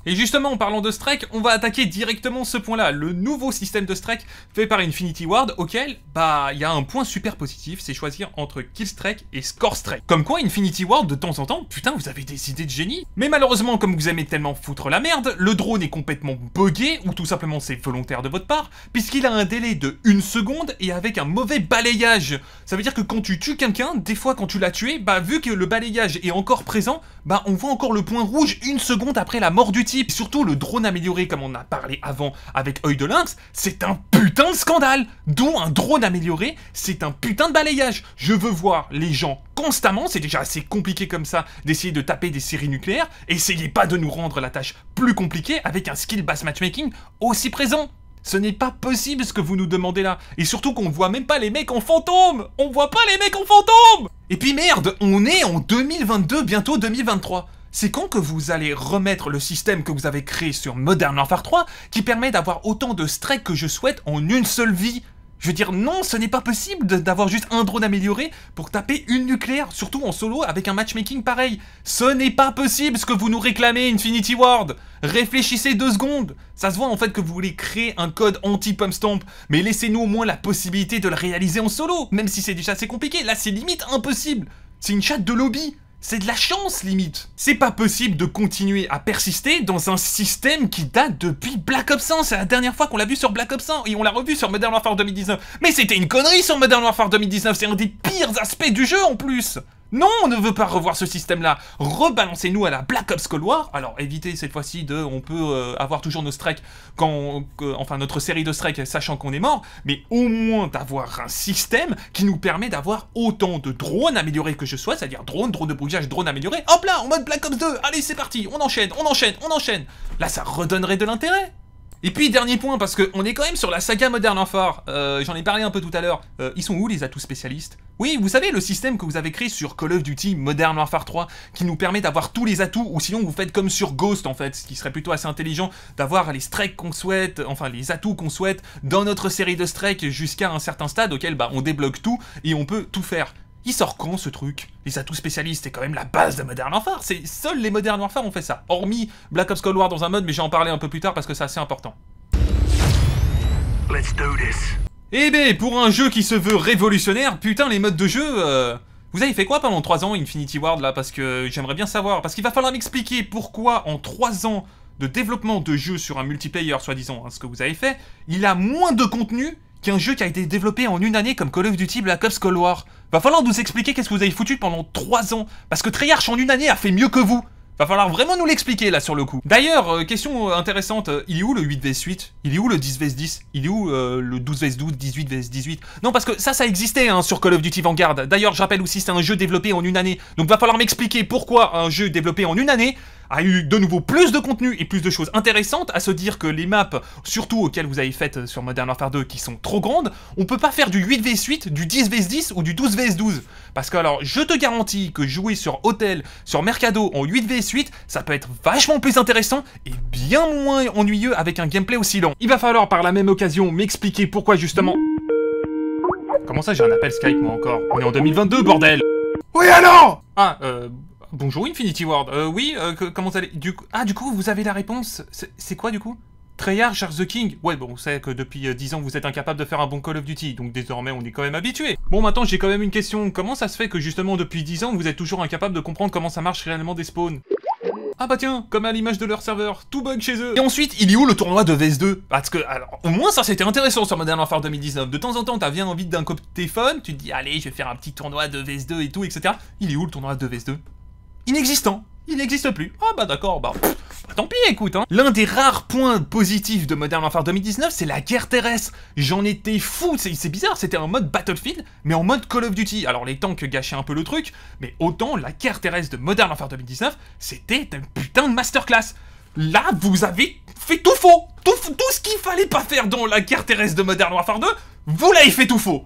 Et justement, en parlant de strike, on va attaquer directement ce point-là, le nouveau système de strike fait par Infinity Ward, auquel, bah, il y a un point super positif, c'est choisir entre kill strike et score strike. Comme quoi, Infinity Ward, de temps en temps, putain, vous avez des idées de génie. Mais malheureusement, comme vous aimez tellement foutre la merde, le drone est complètement buggé, ou tout simplement c'est volontaire de votre part, puisqu'il a un délai de 1 seconde et avec un mauvais balayage. Ça veut dire que quand tu tues quelqu'un, des fois quand tu l'as tué, bah, vu que le balayage est encore présent, bah, on voit encore le point rouge une seconde après la mort du type. Surtout, le drone amélioré, comme on a parlé avant avec œil de lynx, c'est un putain de scandale. Dont un drone amélioré, c'est un putain de balayage. Je veux voir les gens constamment, c'est déjà assez compliqué comme ça d'essayer de taper des séries nucléaires, essayez pas de nous rendre la tâche plus compliquée avec un skill bass matchmaking aussi présent. Ce n'est pas possible ce que vous nous demandez là. Et surtout qu'on voit même pas les mecs en fantôme. On voit pas les mecs en fantôme. Et puis merde, on est en 2022, bientôt 2023 c'est quand que vous allez remettre le système que vous avez créé sur Modern Warfare 3 qui permet d'avoir autant de strikes que je souhaite en une seule vie? Je veux dire, non, ce n'est pas possible d'avoir juste un drone amélioré pour taper une nucléaire, surtout en solo avec un matchmaking pareil. Ce n'est pas possible ce que vous nous réclamez, Infinity Ward. Réfléchissez deux secondes. Ça se voit en fait que vous voulez créer un code anti-pump stomp, mais laissez-nous au moins la possibilité de le réaliser en solo, même si c'est déjà assez compliqué. Là, c'est limite impossible. C'est une chatte de lobby. C'est de la chance, limite. C'est pas possible de continuer à persister dans un système qui date depuis Black Ops 1. C'est la dernière fois qu'on l'a vu sur Black Ops 1 et on l'a revu sur Modern Warfare 2019. Mais c'était une connerie sur Modern Warfare 2019. C'est un des pires aspects du jeu en plus. Non, on ne veut pas revoir ce système-là. Rebalancez-nous à la Black Ops Cold War. Alors, évitez cette fois-ci de... On peut euh, avoir toujours nos strikes quand... enfin, notre série de strikes sachant qu'on est mort. Mais au moins d'avoir un système qui nous permet d'avoir autant de drones améliorés que je sois. C'est-à-dire drones, drones de brouillage, drones améliorés. Hop là, en mode Black Ops 2. Allez, c'est parti. On enchaîne, on enchaîne, on enchaîne. Là, ça redonnerait de l'intérêt. Et puis dernier point, parce qu'on est quand même sur la saga Modern Warfare, euh, j'en ai parlé un peu tout à l'heure, euh, ils sont où les atouts spécialistes? Oui, vous savez le système que vous avez créé sur Call of Duty Modern Warfare 3, qui nous permet d'avoir tous les atouts, ou sinon vous faites comme sur Ghost en fait, ce qui serait plutôt assez intelligent, d'avoir les strikes qu'on souhaite, enfin les atouts qu'on souhaite dans notre série de strikes jusqu'à un certain stade auquel bah, on débloque tout et on peut tout faire. Il sort quand ce truc? Les atouts spécialistes, c'est quand même la base de Modern Warfare. C'est seuls les Modern Warfare ont fait ça. Hormis Black Ops Cold War dans un mode, mais j'ai en parler un peu plus tard parce que c'est assez important. Let's do this. Eh ben, pour un jeu qui se veut révolutionnaire, putain, les modes de jeu... euh, Vous avez fait quoi pendant 3 ans, Infinity Ward, là? Parce que j'aimerais bien savoir. Parce qu'il va falloir m'expliquer pourquoi, en 3 ans de développement de jeu sur un multiplayer, soi-disant, hein, ce que vous avez fait, il a moins de contenu qu'un jeu qui a été développé en une année comme Call of Duty Black Ops Cold War. Va falloir nous expliquer qu'est-ce que vous avez foutu pendant 3 ans. Parce que Treyarch en une année a fait mieux que vous. Va falloir vraiment nous l'expliquer là sur le coup. D'ailleurs, euh, question euh, intéressante, euh, il est où le 8 vs 8 Il est où le 10 vs 10 Il est où le 12 vs 12, 18 vs 18 Non parce que ça, ça existait hein, sur Call of Duty Vanguard. D'ailleurs, je rappelle aussi, c'est un jeu développé en une année. Donc va falloir m'expliquer pourquoi un jeu développé en une année a eu de nouveau plus de contenu et plus de choses intéressantes, à se dire que les maps, surtout auxquelles vous avez faites sur Modern Warfare 2, qui sont trop grandes, on peut pas faire du 8 vs 8, du 10 vs 10 ou du 12 vs 12. Parce que alors, je te garantis que jouer sur Hotel, sur Mercado en 8 vs 8, ça peut être vachement plus intéressant et bien moins ennuyeux avec un gameplay aussi long. Il va falloir par la même occasion m'expliquer pourquoi justement... Comment ça j'ai un appel Skype moi encore? On est en 2022 bordel Oui, alors Ah, euh... Bonjour Infinity Ward. Euh, oui, euh, comment allez du coup... Ah, du coup, vous avez la réponse. C'est- quoi du coup? Treyarch, Charles the King Ouais, bon, on sait que depuis euh, 10 ans, vous êtes incapable de faire un bon Call of Duty, donc désormais, on est quand même habitué. Bon, maintenant, j'ai quand même une question. Comment ça se fait que justement, depuis 10 ans, vous êtes toujours incapable de comprendre comment ça marche réellement des spawns? Ah bah tiens, comme à l'image de leur serveur, tout bug chez eux. Et ensuite, il est où le tournoi de VS2 Parce que, alors, au moins ça c'était intéressant sur Modern Warfare 2019. De temps en temps, t'as bien envie d'un téléphone, tu te dis, allez, je vais faire un petit tournoi de VS2 et tout, etc. Il est où le tournoi de VS2 Inexistant. Il n'existe plus. Ah bah d'accord, bah, bah, tant pis, écoute. Hein. L'un des rares points positifs de Modern Warfare 2019, c'est la guerre terrestre. J'en étais fou, c'est bizarre, c'était en mode Battlefield, mais en mode Call of Duty. Alors les tanks gâchaient un peu le truc, mais autant la guerre terrestre de Modern Warfare 2019, c'était un putain de masterclass. Là, vous avez fait tout faux. Tout, tout ce qu'il fallait pas faire dans la guerre terrestre de Modern Warfare 2, vous l'avez fait tout faux.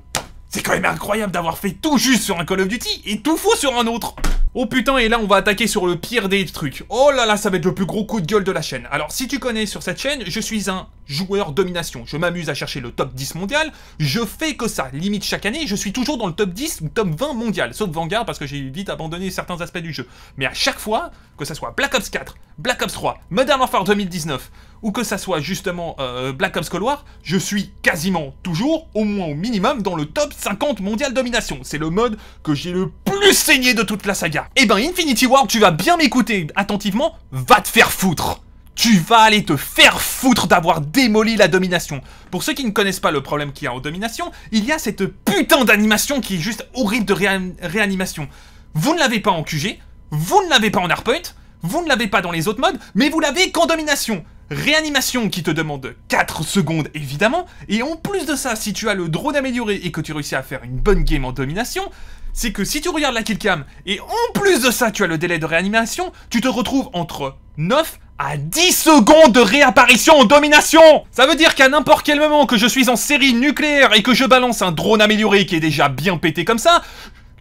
C'est quand même incroyable d'avoir fait tout juste sur un Call of Duty et tout faux sur un autre. Oh putain, et là on va attaquer sur le pire des trucs. Oh là là, ça va être le plus gros coup de gueule de la chaîne. Alors si tu connais sur cette chaîne, je suis un joueur domination. Je m'amuse à chercher le top 10 mondial, je fais que ça. Limite chaque année, je suis toujours dans le top 10 ou top 20 mondial, sauf Vanguard parce que j'ai vite abandonné certains aspects du jeu. Mais à chaque fois, que ça soit Black Ops 4, Black Ops 3, Modern Warfare 2019, ou que ça soit justement euh, Black Ops Cold War, je suis quasiment toujours, au moins au minimum, dans le top 50 mondial domination. C'est le mode que j'ai le plus saigné de toute la saga. Eh ben Infinity War, tu vas bien m'écouter attentivement, va te faire foutre tu vas aller te faire foutre d'avoir démoli la domination. Pour ceux qui ne connaissent pas le problème qu'il y a en domination, il y a cette putain d'animation qui est juste horrible de réanimation. Vous ne l'avez pas en QG, vous ne l'avez pas en hardpoint, vous ne l'avez pas dans les autres modes, mais vous l'avez qu'en domination. Réanimation qui te demande 4 secondes évidemment, et en plus de ça, si tu as le drone amélioré et que tu réussis à faire une bonne game en domination, c'est que si tu regardes la killcam, et en plus de ça tu as le délai de réanimation, tu te retrouves entre 9 à 10 secondes de réapparition en domination. Ça veut dire qu'à n'importe quel moment que je suis en série nucléaire et que je balance un drone amélioré qui est déjà bien pété comme ça,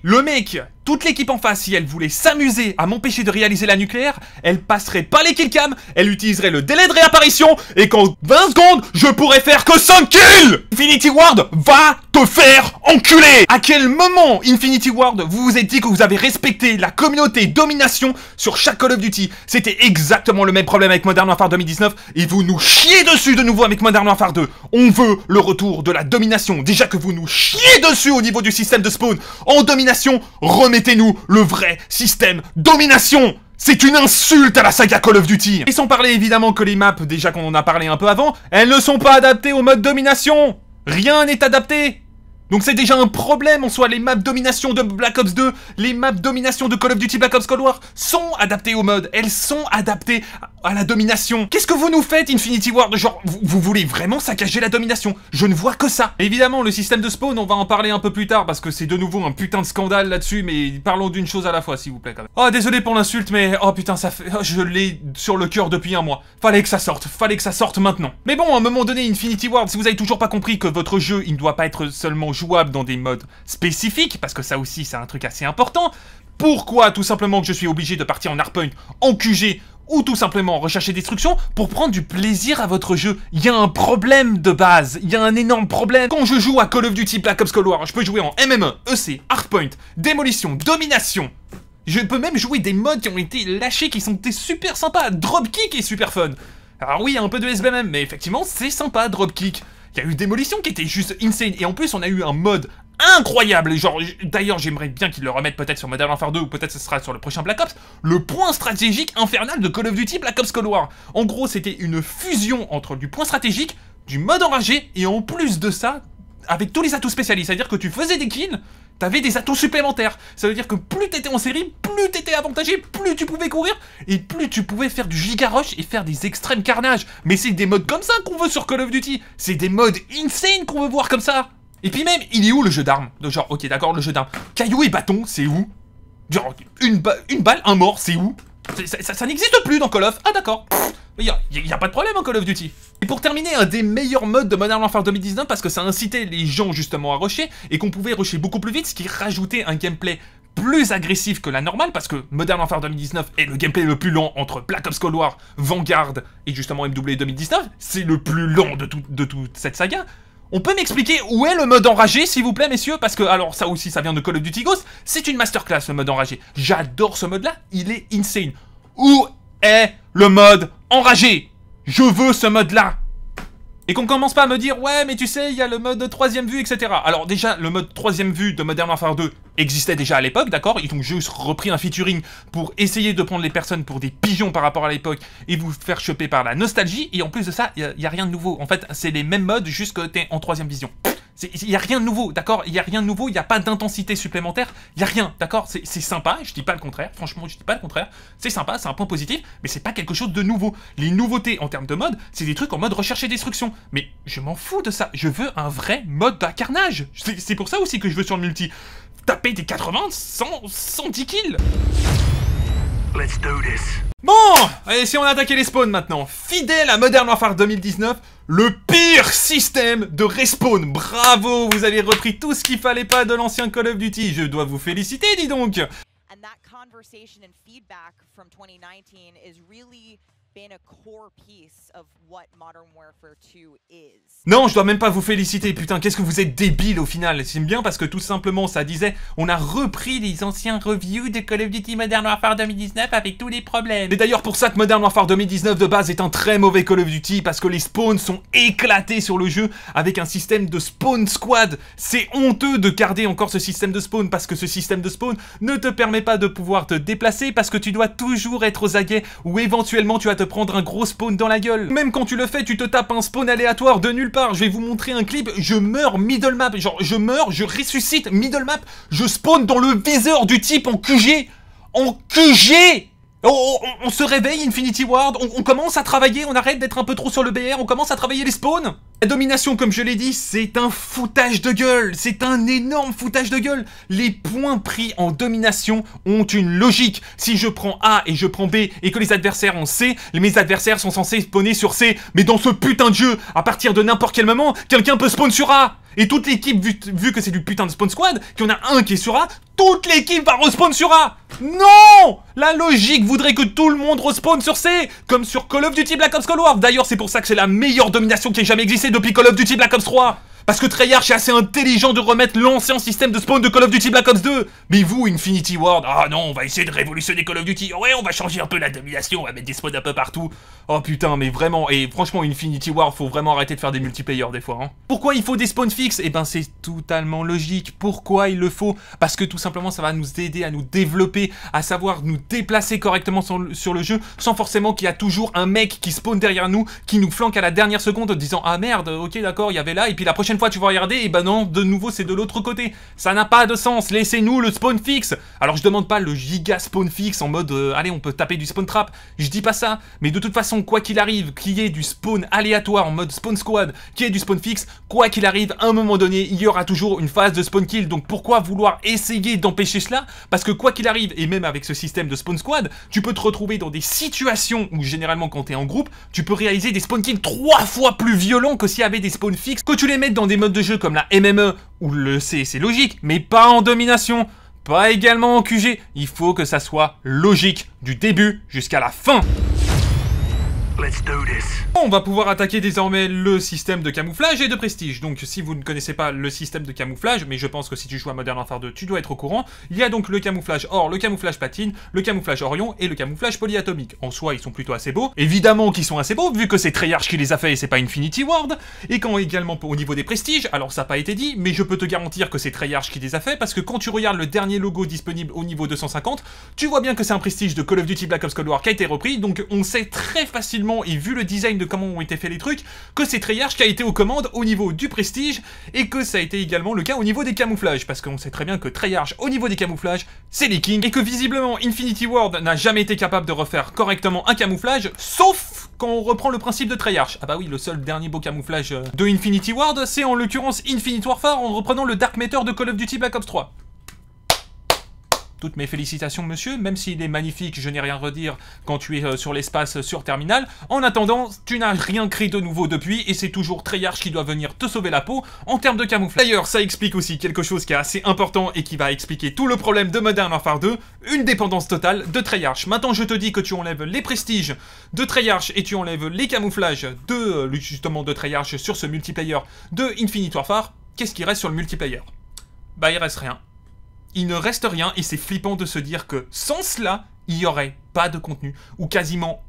le mec, toute l'équipe en face, si elle voulait s'amuser à m'empêcher de réaliser la nucléaire, elle passerait pas les killcams, elle utiliserait le délai de réapparition, et qu'en 20 secondes, je pourrais faire que 5 kills Infinity Ward va te faire enculer À quel moment, Infinity Ward, vous vous êtes dit que vous avez respecté la communauté domination sur chaque Call of Duty? C'était exactement le même problème avec Modern Warfare 2019, et vous nous chiez dessus de nouveau avec Modern Warfare 2. On veut le retour de la domination, déjà que vous nous chiez dessus au niveau du système de spawn. En domination, remettez-nous le vrai système domination. C'est une insulte à la saga Call of Duty. Et sans parler évidemment que les maps, déjà qu'on en a parlé un peu avant, elles ne sont pas adaptées au mode domination. Rien n'est adapté. Donc c'est déjà un problème en soi, les maps domination de Black Ops 2, les maps domination de Call of Duty Black Ops Cold War sont adaptées au mode, elles sont adaptées à la domination. Qu'est-ce que vous nous faites Infinity War Genre, vous, voulez vraiment saccager la domination? Je ne vois que ça. Évidemment, le système de spawn, on va en parler un peu plus tard parce que c'est de nouveau un putain de scandale là-dessus, mais parlons d'une chose à la fois s'il vous plaît quand même. Oh désolé pour l'insulte, mais oh putain ça fait... Oh, je l'ai sur le cœur depuis un mois. Fallait que ça sorte, fallait que ça sorte maintenant. Mais bon, à un moment donné, Infinity War, si vous avez toujours pas compris que votre jeu, il ne doit pas être seulement jouable dans des modes spécifiques, parce que ça aussi c'est un truc assez important. Pourquoi Tout simplement que je suis obligé de partir en hardpoint, en QG, ou tout simplement rechercher destruction pour prendre du plaisir à votre jeu. Il y a un problème de base, il y a un énorme problème. Quand je joue à Call of Duty Black Ops Cold War, je peux jouer en MME, EC, Hardpoint, Démolition, Domination. Je peux même jouer des modes qui ont été lâchés, qui sont super sympas. Dropkick est super fun. Alors oui, un peu de SBM, mais effectivement, c'est sympa, Dropkick. Il y a eu Démolition qui était juste insane. Et en plus, on a eu un mode incroyable. Genre, d'ailleurs, j'aimerais bien qu'ils le remettent peut-être sur Modern Warfare 2 ou peut-être ce sera sur le prochain Black Ops. Le point stratégique infernal de Call of Duty Black Ops Cold War. En gros, c'était une fusion entre du point stratégique, du mode enragé et en plus de ça, avec tous les atouts spécialistes. C'est-à-dire que tu faisais des kills, t'avais des atouts supplémentaires. Ça veut dire que plus t'étais en série, plus t'étais avantagé, plus tu pouvais courir, et plus tu pouvais faire du giga et faire des extrêmes carnages. Mais c'est des modes comme ça qu'on veut sur Call of Duty. C'est des modes insane qu'on veut voir comme ça. Et puis même, il est où le jeu d'armes? Genre, ok, d'accord, le jeu d'armes. Caillou et bâton, c'est où? Genre, une, une balle, un mort, c'est où? Ça, n'existe plus dans Call of. Ah d'accord. Il n'y a, pas de problème en Call of Duty. Et pour terminer, un des meilleurs modes de Modern Warfare 2019 parce que ça incitait les gens justement à rusher et qu'on pouvait rusher beaucoup plus vite, ce qui rajoutait un gameplay plus agressif que la normale parce que Modern Warfare 2019 est le gameplay le plus long entre Black Ops Cold War, Vanguard et justement MW 2019. C'est le plus long de, toute cette saga. On peut m'expliquer où est le mode enragé, s'il vous plaît, messieurs? Parce que, alors, ça aussi, ça vient de Call of Duty Ghost. C'est une masterclass, le mode enragé. J'adore ce mode-là. Il est insane. Où est le mode enragé Je veux ce mode-là. Et qu'on commence pas à me dire, ouais, mais tu sais, il y a le mode troisième vue, etc. Alors déjà, le mode troisième vue de Modern Warfare 2 existait déjà à l'époque, d'accord? Ils ont juste repris un featuring pour essayer de prendre les personnes pour des pigeons par rapport à l'époque et vous faire choper par la nostalgie. Et en plus de ça, il n'y a, rien de nouveau. En fait, c'est les mêmes modes, juste que t'es en troisième vision. Il n'y a rien de nouveau, d'accord? Il n'y a rien de nouveau, il n'y a pas d'intensité supplémentaire, il n'y a rien, d'accord? C'est sympa, je dis pas le contraire, franchement, je dis pas le contraire. C'est sympa, c'est un point positif, mais c'est pas quelque chose de nouveau. Les nouveautés en termes de mode, c'est des trucs en mode recherche et destruction. Mais je m'en fous de ça, je veux un vrai mode d'incarnage. C'est pour ça aussi que je veux sur le multi. Taper des 80, 100, 110 kills Let's do this. Bon Allez, si on attaquait les spawns maintenant. Fidèle à Modern Warfare 2019, le pire système de respawn. Bravo, vous avez repris tout ce qu'il fallait pas de l'ancien Call of Duty. Je dois vous féliciter, dis donc. And that conversation and feedback from 2019 is really been a core piece of what Modern Warfare 2 is. Non, je dois même pas vous féliciter, putain, qu'est-ce que vous êtes débile au final. C'est bien parce que tout simplement, ça disait, on a repris les anciens reviews de Call of Duty Modern Warfare 2019 avec tous les problèmes. Et d'ailleurs pour ça que Modern Warfare 2019 de base est un très mauvais Call of Duty parce que les spawns sont éclatés sur le jeu avec un système de spawn squad. C'est honteux de garder encore ce système de spawn parce que ce système de spawn ne te permet pas de pouvoir te déplacer parce que tu dois toujours être aux aguets ou éventuellement tu vas prendre un gros spawn dans la gueule. Même quand tu le fais, tu te tapes un spawn aléatoire de nulle part. Je vais vous montrer un clip, je meurs middle map, genre je meurs, je ressuscite middle map, je spawn dans le viseur du type en QG. En QG on, se réveille, Infinity Ward, on commence à travailler, on arrête d'être un peu trop sur le BR, on commence à travailler les spawns. La domination, comme je l'ai dit, c'est un foutage de gueule, c'est un énorme foutage de gueule. Les points pris en domination ont une logique. Si je prends A et je prends B et que les adversaires ont C, mes adversaires sont censés spawner sur C. Mais dans ce putain de jeu, à partir de n'importe quel moment, quelqu'un peut spawn sur A. Et toute l'équipe, vu, que c'est du putain de spawn squad, qu'il y en a un qui est sur A, toute l'équipe va respawn sur A Non La logique voudrait que tout le monde respawn sur C, comme sur Call of Duty Black Ops Cold War. D'ailleurs, c'est pour ça que c'est la meilleure domination qui ait jamais existé depuis Call of Duty Black Ops 3. Parce que Treyarch est assez intelligent de remettre l'ancien système de spawn de Call of Duty Black Ops 2. Mais vous, Infinity Ward, ah non, on va essayer de révolutionner Call of Duty. Ouais, on va changer un peu la domination, on va mettre des spawns un peu partout. Oh putain, mais vraiment, et franchement, Infinity Ward, faut vraiment arrêter de faire des multiplayers des fois. Hein. Pourquoi il faut des spawns fixes? Eh ben, c'est totalement logique. Pourquoi il le faut? Parce que tout simplement, ça va nous aider à nous développer, à savoir nous déplacer correctement sur le, jeu, sans forcément qu'il y a toujours un mec qui spawn derrière nous, qui nous flanque à la dernière seconde en disant Ah merde, ok, d'accord, il y avait là, et puis la prochaine tu vas regarder, et ben non, de nouveau c'est de l'autre côté. Ça n'a pas de sens, laissez-nous le spawn fixe. Alors je demande pas le giga spawn fixe en mode euh, Allez, on peut taper du spawn trap, je dis pas ça, mais de toute façon, quoi qu'il arrive, qu'il y ait du spawn aléatoire en mode spawn squad, qu'il y ait du spawn fixe, quoi qu'il arrive, à un moment donné, il y aura toujours une phase de spawn kill. Donc pourquoi vouloir essayer d'empêcher cela? Parce que quoi qu'il arrive, et même avec ce système de spawn squad, tu peux te retrouver dans des situations où généralement quand t'es en groupe, tu peux réaliser des spawn kills trois fois plus violents que s'il y avait des spawns fixes. Que tu les mettes dans des modes de jeu comme la MME ou le C, c'est logique, mais pas en domination. Pas également en QG, il faut que ça soit logique du début jusqu'à la fin. On va pouvoir attaquer désormais le système de camouflage et de prestige. Donc si vous ne connaissez pas le système de camouflage, mais je pense que si tu joues à Modern Warfare 2, tu dois être au courant, il y a donc le camouflage or, le camouflage patine, le camouflage orion et le camouflage polyatomique. En soi, ils sont plutôt assez beaux. Évidemment qu'ils sont assez beaux, vu que c'est Treyarch qui les a fait et c'est pas Infinity Ward. Et quand également au niveau des prestiges, alors ça n'a pas été dit, mais je peux te garantir que c'est Treyarch qui les a fait, parce que quand tu regardes le dernier logo disponible au niveau 250, tu vois bien que c'est un prestige de Call of Duty Black Ops Cold War qui a été repris, donc on sait très facilement, et vu le design de comment ont été faits les trucs, que c'est Treyarch qui a été aux commandes au niveau du prestige, et que ça a été également le cas au niveau des camouflages, parce qu'on sait très bien que Treyarch au niveau des camouflages, c'est les kings, et que visiblement Infinity Ward n'a jamais été capable de refaire correctement un camouflage, sauf quand on reprend le principe de Treyarch. Ah bah oui, le seul dernier beau camouflage euh, de Infinity Ward, c'est en l'occurrence Infinite Warfare en reprenant le Dark Matter de Call of Duty Black Ops 3. Toutes mes félicitations, monsieur, même s'il est magnifique, je n'ai rien à redire quand tu es euh, sur l'espace sur Terminal. En attendant, tu n'as rien créé de nouveau depuis, et c'est toujours Treyarch qui doit venir te sauver la peau en termes de camouflage. D'ailleurs, ça explique aussi quelque chose qui est assez important et qui va expliquer tout le problème de Modern Warfare 2, une dépendance totale de Treyarch. Maintenant, je te dis que tu enlèves les prestiges de Treyarch et tu enlèves les camouflages de, euh, justement, de Treyarch sur ce multiplayer de Infinite Warfare, qu'est-ce qui reste sur le multiplayer? Bah, il reste rien il ne reste rien et c'est flippant de se dire que sans cela, il n'y aurait pas de contenu ou quasiment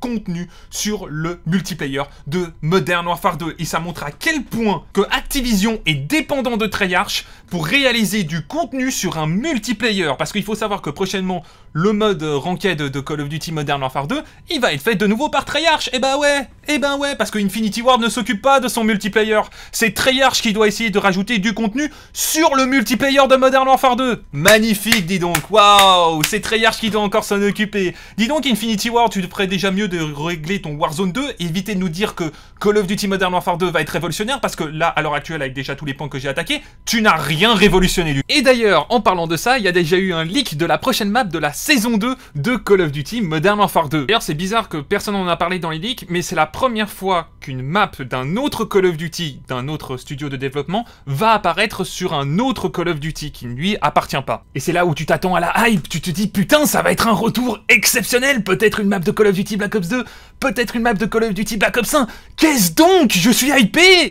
contenu sur le multiplayer de Modern Warfare 2 et ça montre à quel point que Activision est dépendant de Treyarch pour réaliser du contenu sur un multiplayer. Parce qu'il faut savoir que prochainement le mode ranked de Call of Duty Modern Warfare 2 il va être fait de nouveau par Treyarch. Et bah ouais et ben ouais parce que Infinity Ward ne s'occupe pas de son multiplayer. C'est Treyarch qui doit essayer de rajouter du contenu sur le multiplayer de Modern Warfare 2 magnifique dis donc. Waouh c'est Treyarch qui doit encore s'en occuper. Dis donc Infinity Ward tu ferais déjà mieux de régler ton Warzone 2 et éviter de nous dire que Call of Duty Modern Warfare 2 va être révolutionnaire parce que là à l'heure actuelle avec déjà tous les points que j'ai attaqués tu n'as rien révolutionné lui et d'ailleurs en parlant de ça il y a déjà eu un leak de la prochaine map de la saison 2 de Call of Duty Modern Warfare 2. D'ailleurs, c'est bizarre que personne n'en a parlé dans les leaks, mais c'est la première fois qu'une map d'un autre Call of Duty, d'un autre studio de développement, va apparaître sur un autre Call of Duty qui ne lui appartient pas. Et c'est là où tu t'attends à la hype, tu te dis putain, ça va être un retour exceptionnel, peut-être une map de Call of Duty Black Ops 2, peut-être une map de Call of Duty Black Ops 1. Qu'est-ce donc? Je suis hypé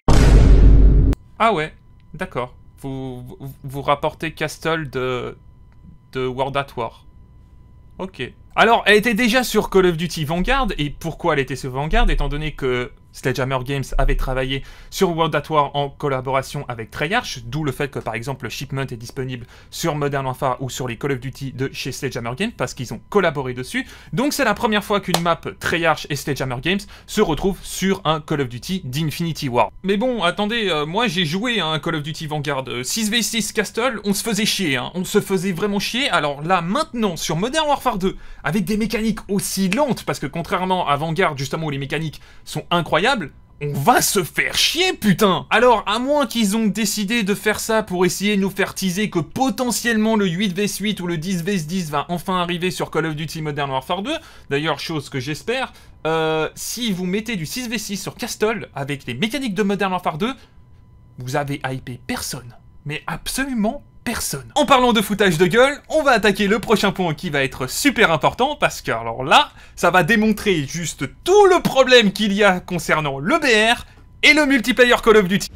Ah ouais, d'accord. Vous, vous, rapportez Castle de, de World at War. Ok. Alors, elle était déjà sur Call of Duty Vanguard, et pourquoi elle était sur Vanguard Étant donné que Sledgehammer Games avait travaillé sur World at War en collaboration avec Treyarch, d'où le fait que par exemple le shipment est disponible sur Modern Warfare ou sur les Call of Duty de chez Sledgehammer Games, parce qu'ils ont collaboré dessus. Donc c'est la première fois qu'une map Treyarch et Sledgehammer Games se retrouve sur un Call of Duty d'Infinity War. Mais bon, attendez, euh, moi j'ai joué à un Call of Duty Vanguard 6v6 Castle, on se faisait chier, hein, on se faisait vraiment chier. Alors là, maintenant, sur Modern Warfare 2, avec des mécaniques aussi lentes, parce que contrairement à Vanguard, justement, où les mécaniques sont incroyables, on va se faire chier, putain Alors, à moins qu'ils ont décidé de faire ça pour essayer de nous faire teaser que potentiellement le 8 vs 8 ou le 10 vs 10 va enfin arriver sur Call of Duty Modern Warfare 2, d'ailleurs, chose que j'espère, euh, si vous mettez du 6 vs 6 sur Castle, avec les mécaniques de Modern Warfare 2, vous avez hypé personne. Mais absolument personne. En parlant de foutage de gueule, on va attaquer le prochain point qui va être super important parce que alors là, ça va démontrer juste tout le problème qu'il y a concernant le BR et le multiplayer Call of Duty.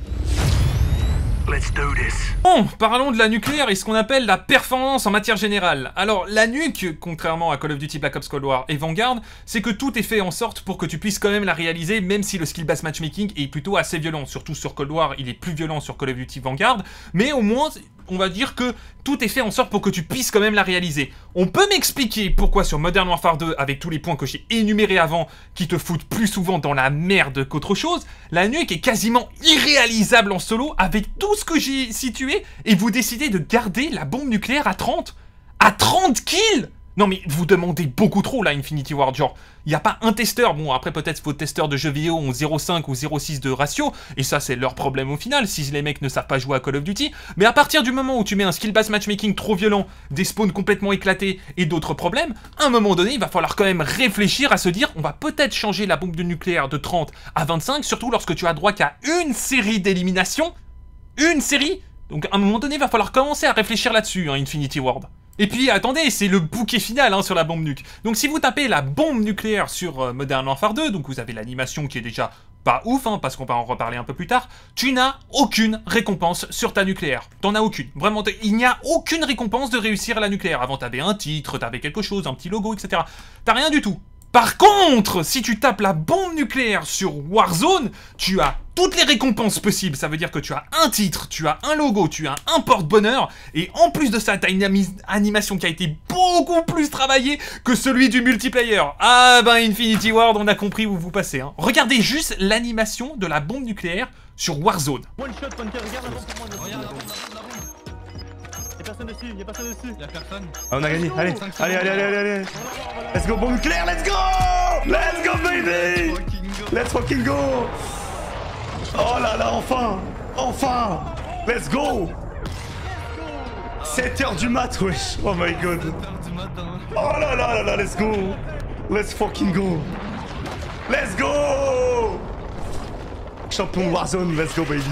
Let's do this. Bon, parlons de la nucléaire et ce qu'on appelle la performance en matière générale. Alors, la nuque, contrairement à Call of Duty Black Ops Cold War et Vanguard, c'est que tout est fait en sorte pour que tu puisses quand même la réaliser, même si le skill-based matchmaking est plutôt assez violent. Surtout sur Cold War, il est plus violent sur Call of Duty Vanguard, mais au moins, on va dire que tout est fait en sorte pour que tu puisses quand même la réaliser. On peut m'expliquer pourquoi sur Modern Warfare 2, avec tous les points que j'ai énumérés avant, qui te foutent plus souvent dans la merde qu'autre chose, la nuque est quasiment irréalisable en solo avec tout ce que j'ai situé, et vous décidez de garder la bombe nucléaire à 30 À 30 kills non mais vous demandez beaucoup trop là Infinity Ward, genre, il n'y a pas un testeur, bon après peut-être vos testeurs de jeux vidéo ont 0,5 ou 0,6 de ratio, et ça c'est leur problème au final, si les mecs ne savent pas jouer à Call of Duty, mais à partir du moment où tu mets un skill-based matchmaking trop violent, des spawns complètement éclatés et d'autres problèmes, à un moment donné il va falloir quand même réfléchir à se dire, on va peut-être changer la bombe de nucléaire de 30 à 25, surtout lorsque tu as droit qu'à une série d'éliminations, une série! Donc à un moment donné il va falloir commencer à réfléchir là-dessus, hein, Infinity Ward. Et puis attendez, c'est le bouquet final hein, sur la bombe nuque. Donc si vous tapez la bombe nucléaire sur euh, Modern Warfare 2, donc vous avez l'animation qui est déjà pas ouf, hein, parce qu'on va en reparler un peu plus tard, tu n'as aucune récompense sur ta nucléaire. T'en as aucune. Vraiment, il n'y a aucune récompense de réussir la nucléaire. Avant, t'avais un titre, t'avais quelque chose, un petit logo, etc. T'as rien du tout. Par contre, si tu tapes la bombe nucléaire sur Warzone, tu as toutes les récompenses possibles. Ça veut dire que tu as un titre, tu as un logo, tu as un porte-bonheur, et en plus de ça, tu as une animation qui a été beaucoup plus travaillée que celui du multiplayer. Ah ben Infinity Ward, on a compris où vous passez. Hein. Regardez juste l'animation de la bombe nucléaire sur Warzone. Y'a personne dessus, y'a personne dessus. Y'a personne. Ah, on a gagné, allez, allez, allez, allez, allez, allez. Let's go, bombe nucléaire, let's go. Let's go, baby. Let's fucking go. Oh là là, enfin Enfin. Let's go. 7h du mat, wesh. Oh my god. Oh là là là là, let's go. Let's fucking go. Let's go. Champion Warzone, let's go, baby.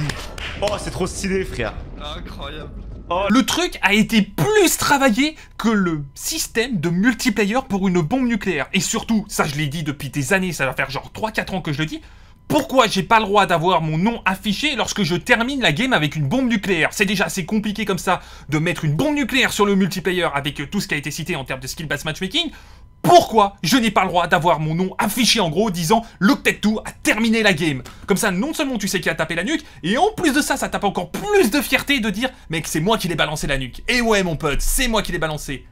Oh, c'est trop stylé, frère. Incroyable Le truc a été plus travaillé que le système de multiplayer pour une bombe nucléaire. Et surtout, ça je l'ai dit depuis des années, ça va faire genre 3-4 ans que je le dis, pourquoi j'ai pas le droit d'avoir mon nom affiché lorsque je termine la game avec une bombe nucléaire? C'est déjà assez compliqué comme ça de mettre une bombe nucléaire sur le multiplayer avec tout ce qui a été cité en termes de skill based matchmaking. Pourquoi je n'ai pas le droit d'avoir mon nom affiché en gros disant Loctech 2 a terminé la game Comme ça, non seulement tu sais qui a tapé la nuque, et en plus de ça, ça tape encore plus de fierté de dire Mec, c'est moi qui l'ai balancé la nuque. Et ouais, mon pote, c'est moi qui l'ai balancé.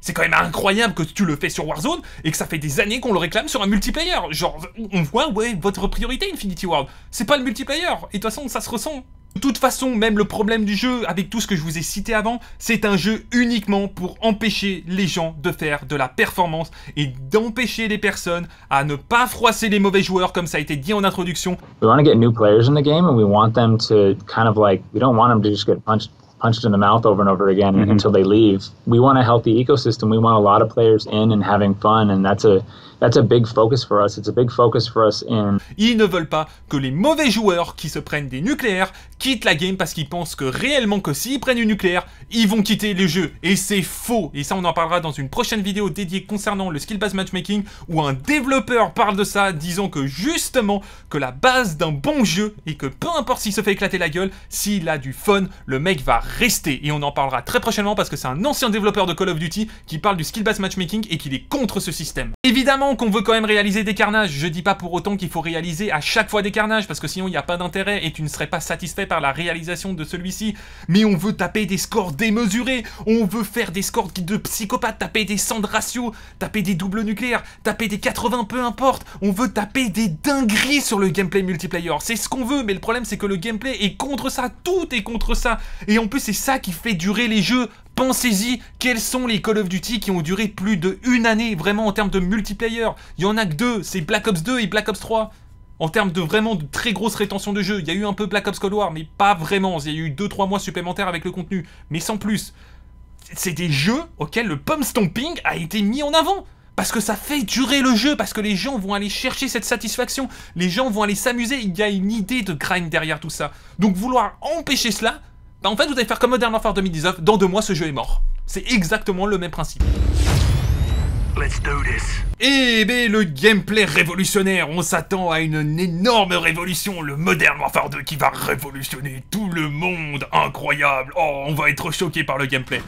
C'est quand même incroyable que tu le fais sur Warzone et que ça fait des années qu'on le réclame sur un multiplayer. Genre, on voit, ouais, votre priorité Infinity World. C'est pas le multiplayer. Et de toute façon, ça se ressent. De toute façon, même le problème du jeu, avec tout ce que je vous ai cité avant, c'est un jeu uniquement pour empêcher les gens de faire de la performance et d'empêcher les personnes à ne pas froisser les mauvais joueurs comme ça a été dit en introduction. We want to get new players in the game, and we want them to kind of like we don't want them to just get punched punched in the mouth over and over again Mhm. until they leave. We want a healthy ecosystem. We want a lot of players in and having fun, and that's a that's a big focus for us. It's a big focus for us in Ils ne veulent pas que les mauvais joueurs qui se prennent des nucléaires quittent la game parce qu'ils pensent que réellement que s'ils prennent du nucléaire, ils vont quitter le jeu. Et c'est faux. Et ça, on en parlera dans une prochaine vidéo dédiée concernant le skill based matchmaking où un développeur parle de ça, disant que justement que la base d'un bon jeu et que peu importe s'il se fait éclater la gueule, s'il a du fun, le mec va rester. Et on en parlera très prochainement parce que c'est un ancien développeur de Call of Duty qui parle du skill based matchmaking et qu'il est contre ce système. Évidemment qu'on veut quand même réaliser des carnages. Je dis pas pour autant qu'il faut réaliser à chaque fois des carnages parce que sinon il n'y a pas d'intérêt et tu ne serais pas satisfait par la réalisation de celui-ci. Mais on veut taper des scores démesurés. On veut faire des scores de psychopathes, taper des 100 de ratio, taper des doubles nucléaires, taper des 80, peu importe. On veut taper des dingueries sur le gameplay multiplayer. C'est ce qu'on veut, mais le problème c'est que le gameplay est contre ça. Tout est contre ça. Et en plus c'est ça qui fait durer les jeux. Pensez-y, quels sont les Call of Duty qui ont duré plus de une année, vraiment en termes de multiplayer? Il y en a que deux, c'est Black Ops 2 et Black Ops 3. En termes de vraiment de très grosse rétention de jeu, il y a eu un peu Black Ops Cold War, mais pas vraiment. Il y a eu 2-3 mois supplémentaires avec le contenu, mais sans plus. C'est des jeux auxquels le pump stomping a été mis en avant. Parce que ça fait durer le jeu, parce que les gens vont aller chercher cette satisfaction, les gens vont aller s'amuser, il y a une idée de grind derrière tout ça. Donc vouloir empêcher cela, bah en fait vous allez faire comme Modern Warfare 2019, dans deux mois ce jeu est mort. C'est exactement le même principe. Let's do this. Eh ben le gameplay révolutionnaire, on s'attend à une énorme révolution, le Modern Warfare 2 qui va révolutionner tout le monde, incroyable, oh on va être choqué par le gameplay.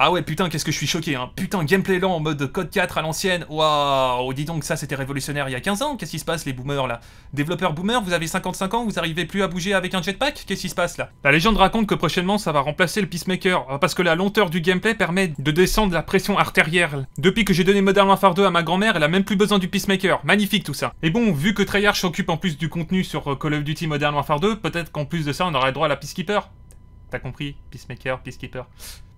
Ah ouais putain qu'est-ce que je suis choqué hein, putain gameplay lent en mode code 4 à l'ancienne, waouh, dis donc ça c'était révolutionnaire il y a 15 ans, qu'est-ce qui se passe les boomers là? Développeurs boomers, vous avez 55 ans, vous arrivez plus à bouger avec un jetpack? Qu'est-ce qui se passe là? La légende raconte que prochainement ça va remplacer le Peacemaker, euh, parce que la lenteur du gameplay permet de descendre la pression artérielle. Depuis que j'ai donné Modern Warfare 2 à ma grand-mère, elle a même plus besoin du Peacemaker, magnifique tout ça. Et bon, vu que Treyarch s'occupe en plus du contenu sur euh, Call of Duty Modern Warfare 2, peut-être qu'en plus de ça on aurait droit à la Peacekeeper? T'as compris? Peacemaker, Peacekeeper.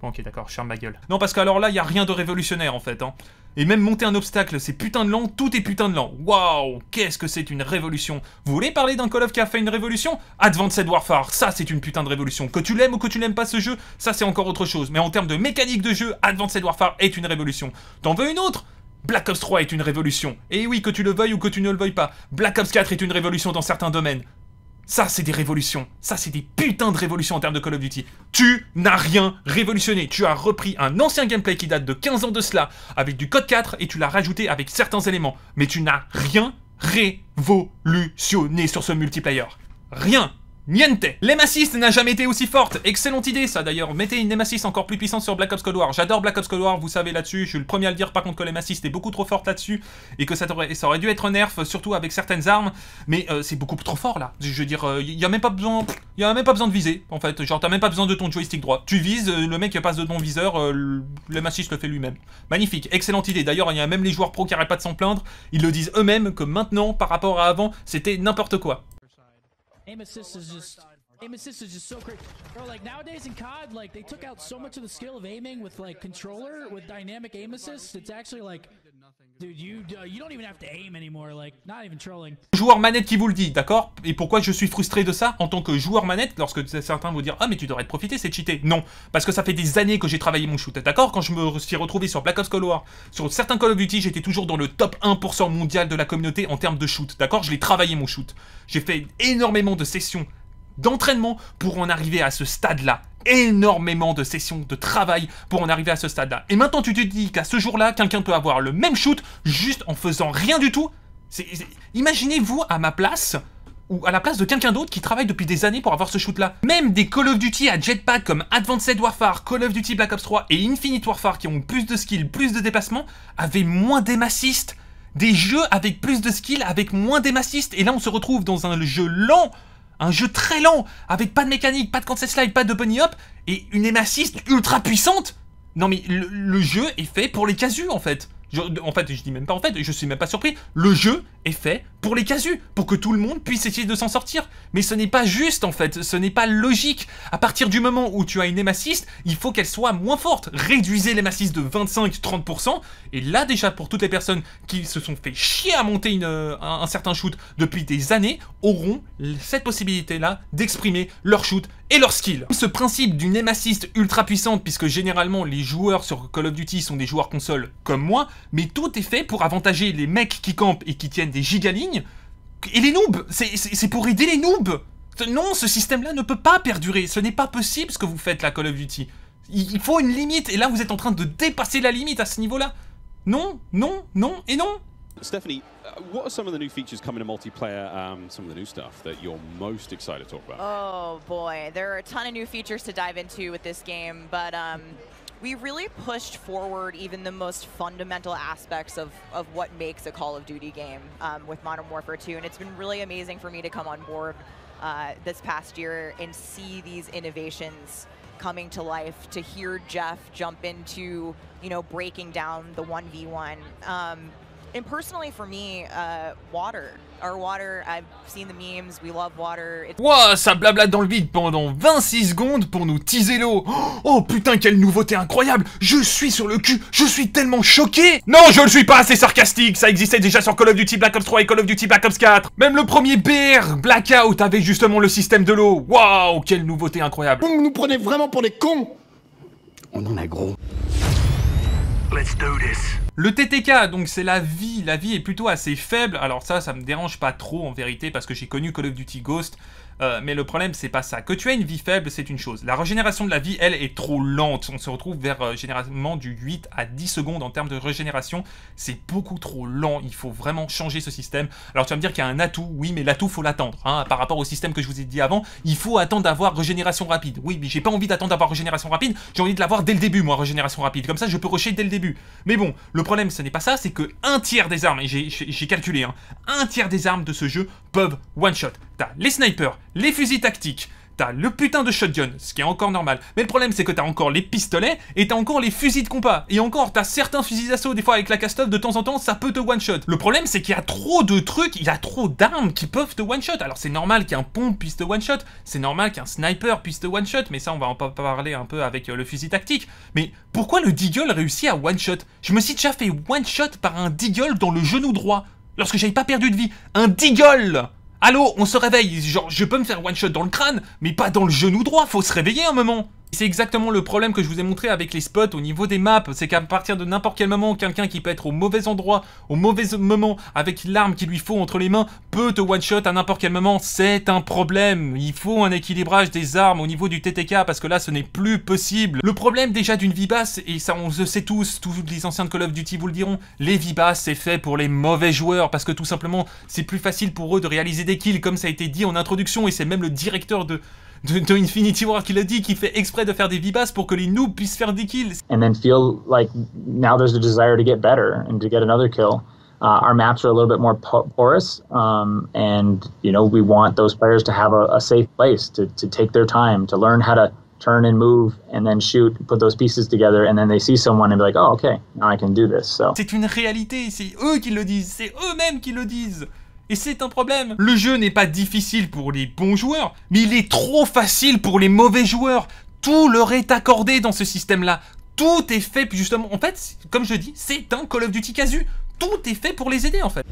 Bon, ok, d'accord, je ferme ma gueule. Non, parce qu'alors là, il y a rien de révolutionnaire en fait. Hein. Et même monter un obstacle, c'est putain de lent, tout est putain de lent. Waouh, qu'est-ce que c'est une révolution. Vous voulez parler d'un Call of qui a fait une révolution? Advanced Warfare, ça c'est une putain de révolution. Que tu l'aimes ou que tu n'aimes pas ce jeu, ça c'est encore autre chose. Mais en termes de mécanique de jeu, Advanced Warfare est une révolution. T'en veux une autre? Black Ops 3 est une révolution. Et oui, que tu le veuilles ou que tu ne le veuilles pas, Black Ops 4 est une révolution dans certains domaines. Ça, c'est des révolutions. Ça, c'est des putains de révolutions en termes de Call of Duty. Tu n'as rien révolutionné. Tu as repris un ancien gameplay qui date de 15 ans de cela, avec du code 4, et tu l'as rajouté avec certains éléments. Mais tu n'as rien révolutionné sur ce multiplayer. Rien Niente L'aim assist n'a jamais été aussi forte Excellente idée ça d'ailleurs, mettez une aim encore plus puissante sur Black Ops Cold War. J'adore Black Ops Cold War, vous savez là-dessus, je suis le premier à le dire par contre que l'aim assist est beaucoup trop forte là-dessus, et que ça aurait, ça aurait dû être nerf, surtout avec certaines armes, mais euh, c'est beaucoup trop fort là. Je veux dire, il y a même pas besoin... Y a même pas besoin de viser, en fait. Genre, t'as même pas besoin de ton joystick droit. Tu vises, euh, le mec passe de ton viseur, euh, l'aim assist le fait lui-même. Magnifique, excellente idée. D'ailleurs, il y a même les joueurs pro qui arrêtent pas de s'en plaindre. Ils le disent eux-mêmes que maintenant, par rapport à avant, c'était n'importe quoi. Aim assist is just aim assist is just so great. Bro, like nowadays in COD, like they took out so much of the skill of aiming with like controller with dynamic aim assist. It's actually like, Joueur manette qui vous le dit, d'accord Et pourquoi je suis frustré de ça en tant que joueur manette Lorsque certains vont dire ah mais tu devrais te profiter, c'est cheaté. Non, parce que ça fait des années que j'ai travaillé mon shoot, d'accord Quand je me suis retrouvé sur Black Ops Cold War, sur certains Call of Duty, j'étais toujours dans le top 1% mondial de la communauté en termes de shoot, d'accord Je l'ai travaillé mon shoot. J'ai fait énormément de sessions d'entraînement pour en arriver à ce stade-là. Énormément de sessions de travail pour en arriver à ce stade-là. Et maintenant tu te dis qu'à ce jour-là, quelqu'un peut avoir le même shoot juste en faisant rien du tout. Imaginez-vous à ma place ou à la place de quelqu'un d'autre qui travaille depuis des années pour avoir ce shoot-là. Même des Call of Duty à jetpack comme Advanced Warfare, Call of Duty Black Ops 3 et Infinite Warfare qui ont plus de skills, plus de déplacements, avaient moins d'aim assist. Des jeux avec plus de skills, avec moins d'aim assist. Et là, on se retrouve dans un jeu lent un jeu très lent, avec pas de mécanique, pas de cancel slide, pas de bunny hop, et une aim ultra puissante Non mais le jeu est fait pour les casus en fait. En fait, je dis même pas en fait, je suis même pas surpris. Le jeu est fait pour les casus, pour que tout le monde puisse essayer de s'en sortir. Mais ce n'est pas juste en fait, ce n'est pas logique. À partir du moment où tu as une aim assist, il faut qu'elle soit moins forte. Réduisez assist de 25-30%, et là déjà pour toutes les personnes qui se sont fait chier à monter une, un, certain shoot depuis des années, auront cette possibilité là d'exprimer leur shoot et leurs skills. Ce principe d'une aim assist ultra puissante, puisque généralement les joueurs sur Call of Duty sont des joueurs console comme moi, mais tout est fait pour avantager les mecs qui campent et qui tiennent des gigalignes, et les noobs C'est pour aider les noobs Non, ce système-là ne peut pas perdurer, ce n'est pas possible ce que vous faites là, Call of Duty. Il faut une limite, et là vous êtes en train de dépasser la limite à ce niveau-là. Non, non, non et non Stephanie, what are some of the new features coming to multiplayer, um, some of the new stuff that you're most excited to talk about? Oh boy, there are a ton of new features to dive into with this game, but um, we really pushed forward even the most fundamental aspects of, of what makes a Call of Duty game um, with Modern Warfare 2, and it's been really amazing for me to come on board uh, this past year and see these innovations coming to life, to hear Jeff jump into, you know, breaking down the 1v1. Um, and personally for me, uh, water. Our water, I've seen the memes, we love water. Wouah, ça blablate dans le vide pendant 26 secondes pour nous teaser l'eau. Oh putain, quelle nouveauté incroyable Je suis sur le cul, je suis tellement choqué Non, je le suis pas, c'est sarcastique, ça existait déjà sur Call of Duty Black Ops 3 et Call of Duty Black Ops 4. Même le premier BR, Blackout, avait justement le système de l'eau. Waouh, quelle nouveauté incroyable Vous nous prenez vraiment pour des cons On en a gros. Le TTK, donc c'est la vie, la vie est plutôt assez faible, alors ça, ça me dérange pas trop en vérité, parce que j'ai connu Call of Duty Ghost, euh, mais le problème, c'est pas ça. Que tu aies une vie faible, c'est une chose. La régénération de la vie, elle, est trop lente. On se retrouve vers euh, généralement du 8 à 10 secondes en termes de régénération. C'est beaucoup trop lent. Il faut vraiment changer ce système. Alors tu vas me dire qu'il y a un atout. Oui, mais l'atout, faut l'attendre. Hein, par rapport au système que je vous ai dit avant, il faut attendre d'avoir régénération rapide. Oui, mais j'ai pas envie d'attendre d'avoir régénération rapide. J'ai envie de l'avoir dès le début, moi, régénération rapide. Comme ça, je peux rusher dès le début. Mais bon, le problème, ce n'est pas ça. C'est que un tiers des armes, et j'ai calculé, hein, un tiers des armes de ce jeu peuvent one-shot. T'as les snipers, les fusils tactiques, t'as le putain de shotgun, ce qui est encore normal. Mais le problème, c'est que t'as encore les pistolets et t'as encore les fusils de compas. Et encore, t'as certains fusils d'assaut, des fois avec la castove, de temps en temps, ça peut te one-shot. Le problème, c'est qu'il y a trop de trucs, il y a trop d'armes qui peuvent te one-shot. Alors c'est normal qu'un pompe puisse te one-shot, c'est normal qu'un sniper puisse te one-shot, mais ça, on va en parler un peu avec euh, le fusil tactique. Mais pourquoi le Deagle réussit à one-shot Je me suis déjà fait one-shot par un Deagle dans le genou droit, lorsque j'avais pas perdu de vie. Un Deagle Allô, on se réveille, genre je peux me faire one shot dans le crâne, mais pas dans le genou droit, faut se réveiller un moment c'est exactement le problème que je vous ai montré avec les spots au niveau des maps, c'est qu'à partir de n'importe quel moment, quelqu'un qui peut être au mauvais endroit, au mauvais moment, avec l'arme qu'il lui faut entre les mains, peut te one-shot à n'importe quel moment, c'est un problème. Il faut un équilibrage des armes au niveau du TTK, parce que là, ce n'est plus possible. Le problème déjà d'une vie basse, et ça on le sait tous, tous les anciens de Call of Duty vous le diront, les vies basses, c'est fait pour les mauvais joueurs, parce que tout simplement, c'est plus facile pour eux de réaliser des kills, comme ça a été dit en introduction, et c'est même le directeur de de, de Infinity War qui l'a dit, qui fait exprès de faire des vibas pour que les noobs puissent faire des kills. And then feel like now there's a desire to get better and to get another kill. Uh, our maps are a little bit more porous, um, and you know we want those players to have a, a safe place to, to take their time to learn how to turn and move and then shoot, put those pieces together, and then they see someone and be like, oh, okay, now I can do this. So. C'est une réalité, c'est eux qui le disent, c'est eux-mêmes qui le disent. Et c'est un problème. Le jeu n'est pas difficile pour les bons joueurs, mais il est trop facile pour les mauvais joueurs. Tout leur est accordé dans ce système-là. Tout est fait justement. En fait, comme je dis, c'est un Call of Duty casu. Tout est fait pour les aider en fait.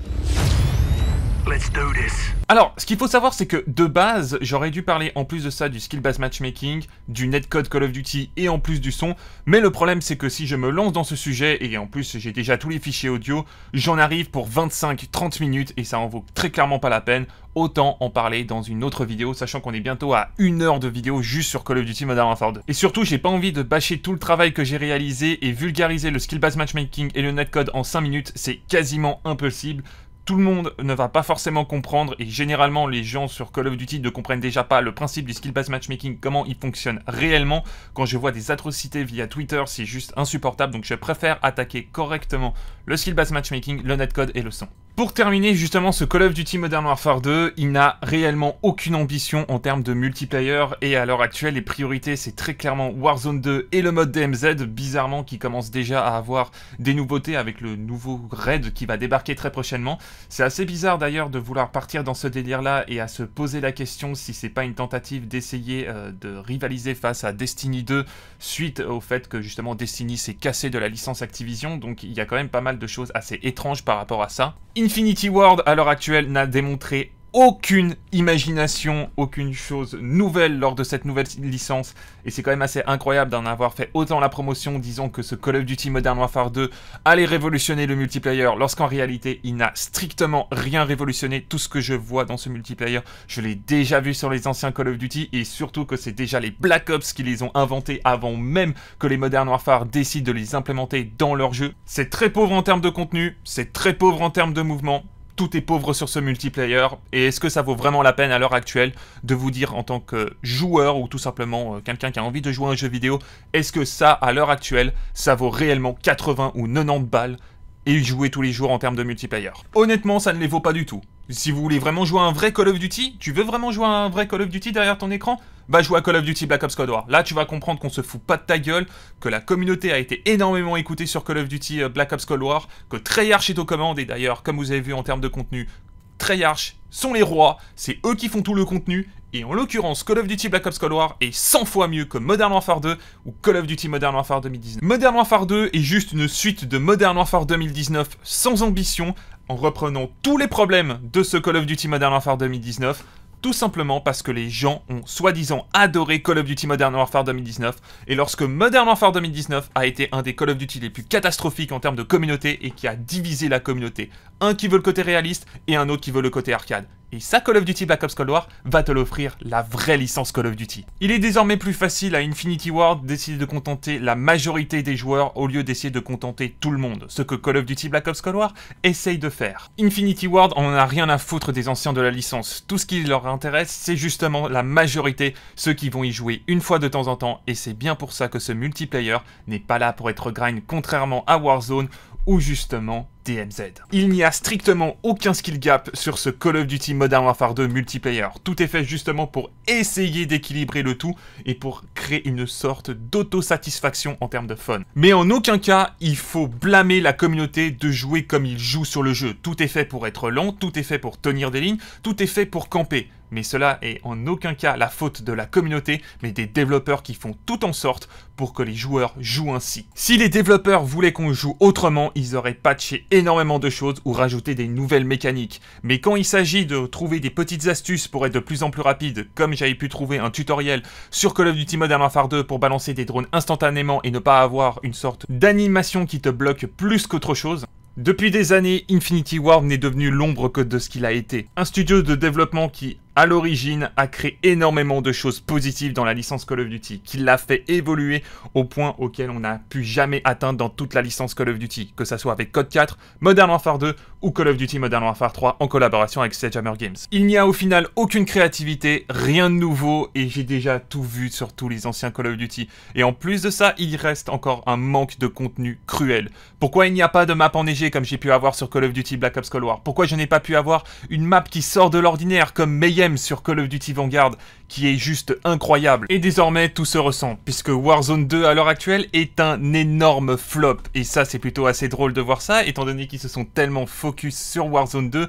Alors, ce qu'il faut savoir, c'est que de base, j'aurais dû parler en plus de ça du skill-based matchmaking, du netcode Call of Duty et en plus du son. Mais le problème, c'est que si je me lance dans ce sujet, et en plus j'ai déjà tous les fichiers audio, j'en arrive pour 25-30 minutes et ça en vaut très clairement pas la peine. Autant en parler dans une autre vidéo, sachant qu'on est bientôt à une heure de vidéo juste sur Call of Duty Modern Warfare 2. Et surtout, j'ai pas envie de bâcher tout le travail que j'ai réalisé et vulgariser le skill-based matchmaking et le netcode en 5 minutes, c'est quasiment impossible tout le monde ne va pas forcément comprendre, et généralement les gens sur Call of Duty ne comprennent déjà pas le principe du skill-based matchmaking, comment il fonctionne réellement. Quand je vois des atrocités via Twitter, c'est juste insupportable, donc je préfère attaquer correctement le skill-based matchmaking, le netcode et le son. Pour terminer justement ce Call of Duty Modern Warfare 2, il n'a réellement aucune ambition en termes de multiplayer et à l'heure actuelle les priorités c'est très clairement Warzone 2 et le mode DMZ bizarrement qui commence déjà à avoir des nouveautés avec le nouveau raid qui va débarquer très prochainement. C'est assez bizarre d'ailleurs de vouloir partir dans ce délire là et à se poser la question si c'est pas une tentative d'essayer euh, de rivaliser face à Destiny 2 suite au fait que justement Destiny s'est cassé de la licence Activision donc il y a quand même pas mal de choses assez étranges par rapport à ça. Infinity Ward, à l'heure actuelle, n'a démontré aucune imagination, aucune chose nouvelle lors de cette nouvelle licence. Et c'est quand même assez incroyable d'en avoir fait autant la promotion, disant que ce Call of Duty Modern Warfare 2 allait révolutionner le multiplayer, lorsqu'en réalité, il n'a strictement rien révolutionné. Tout ce que je vois dans ce multiplayer, je l'ai déjà vu sur les anciens Call of Duty, et surtout que c'est déjà les Black Ops qui les ont inventés avant même que les Modern Warfare décident de les implémenter dans leur jeu. C'est très pauvre en termes de contenu, c'est très pauvre en termes de mouvement, tout est pauvre sur ce multiplayer. Et est-ce que ça vaut vraiment la peine à l'heure actuelle de vous dire en tant que joueur ou tout simplement euh, quelqu'un qui a envie de jouer à un jeu vidéo, est-ce que ça à l'heure actuelle ça vaut réellement 80 ou 90 balles et jouer tous les jours en termes de multiplayer Honnêtement ça ne les vaut pas du tout. Si vous voulez vraiment jouer à un vrai Call of Duty, tu veux vraiment jouer un vrai Call of Duty derrière ton écran? Bah jouer à Call of Duty Black Ops Cold War. Là tu vas comprendre qu'on se fout pas de ta gueule, que la communauté a été énormément écoutée sur Call of Duty euh, Black Ops Cold War, que Treyarch est aux commandes et d'ailleurs comme vous avez vu en termes de contenu, Treyarch sont les rois, c'est eux qui font tout le contenu, et en l'occurrence, Call of Duty Black Ops Cold War est 100 fois mieux que Modern Warfare 2 ou Call of Duty Modern Warfare 2019. Modern Warfare 2 est juste une suite de Modern Warfare 2019 sans ambition, en reprenant tous les problèmes de ce Call of Duty Modern Warfare 2019, tout simplement parce que les gens ont soi-disant adoré Call of Duty Modern Warfare 2019, et lorsque Modern Warfare 2019 a été un des Call of Duty les plus catastrophiques en termes de communauté et qui a divisé la communauté, un qui veut le côté réaliste et un autre qui veut le côté arcade. Et ça, Call of Duty Black Ops Cold War va te l'offrir la vraie licence Call of Duty. Il est désormais plus facile à Infinity Ward d'essayer de contenter la majorité des joueurs au lieu d'essayer de contenter tout le monde, ce que Call of Duty Black Ops Cold War essaye de faire. Infinity Ward en a rien à foutre des anciens de la licence. Tout ce qui leur intéresse, c'est justement la majorité, ceux qui vont y jouer une fois de temps en temps, et c'est bien pour ça que ce multiplayer n'est pas là pour être grind contrairement à Warzone ou justement DMZ. Il n'y a strictement aucun skill gap sur ce Call of Duty Modern Warfare 2 multiplayer. Tout est fait justement pour essayer d'équilibrer le tout et pour créer une sorte d'autosatisfaction en termes de fun. Mais en aucun cas, il faut blâmer la communauté de jouer comme ils jouent sur le jeu. Tout est fait pour être lent, tout est fait pour tenir des lignes, tout est fait pour camper mais cela est en aucun cas la faute de la communauté, mais des développeurs qui font tout en sorte pour que les joueurs jouent ainsi. Si les développeurs voulaient qu'on joue autrement, ils auraient patché énormément de choses ou rajouté des nouvelles mécaniques. Mais quand il s'agit de trouver des petites astuces pour être de plus en plus rapide, comme j'avais pu trouver un tutoriel sur Call of Duty Modern Warfare 2 pour balancer des drones instantanément et ne pas avoir une sorte d'animation qui te bloque plus qu'autre chose, depuis des années, Infinity Ward n'est devenu l'ombre que de ce qu'il a été. Un studio de développement qui à l'origine, a créé énormément de choses positives dans la licence Call of Duty, qui l'a fait évoluer au point auquel on n'a pu jamais atteindre dans toute la licence Call of Duty, que ce soit avec Code 4, Modern Warfare 2 ou Call of Duty Modern Warfare 3 en collaboration avec Sledgehammer Games. Il n'y a au final aucune créativité, rien de nouveau, et j'ai déjà tout vu sur tous les anciens Call of Duty. Et en plus de ça, il reste encore un manque de contenu cruel. Pourquoi il n'y a pas de map enneigée comme j'ai pu avoir sur Call of Duty Black Ops Cold War? Pourquoi je n'ai pas pu avoir une map qui sort de l'ordinaire comme Mayhem sur Call of Duty Vanguard qui est juste incroyable. Et désormais tout se ressent, puisque Warzone 2 à l'heure actuelle est un énorme flop. Et ça c'est plutôt assez drôle de voir ça, étant donné qu'ils se sont tellement focus sur Warzone 2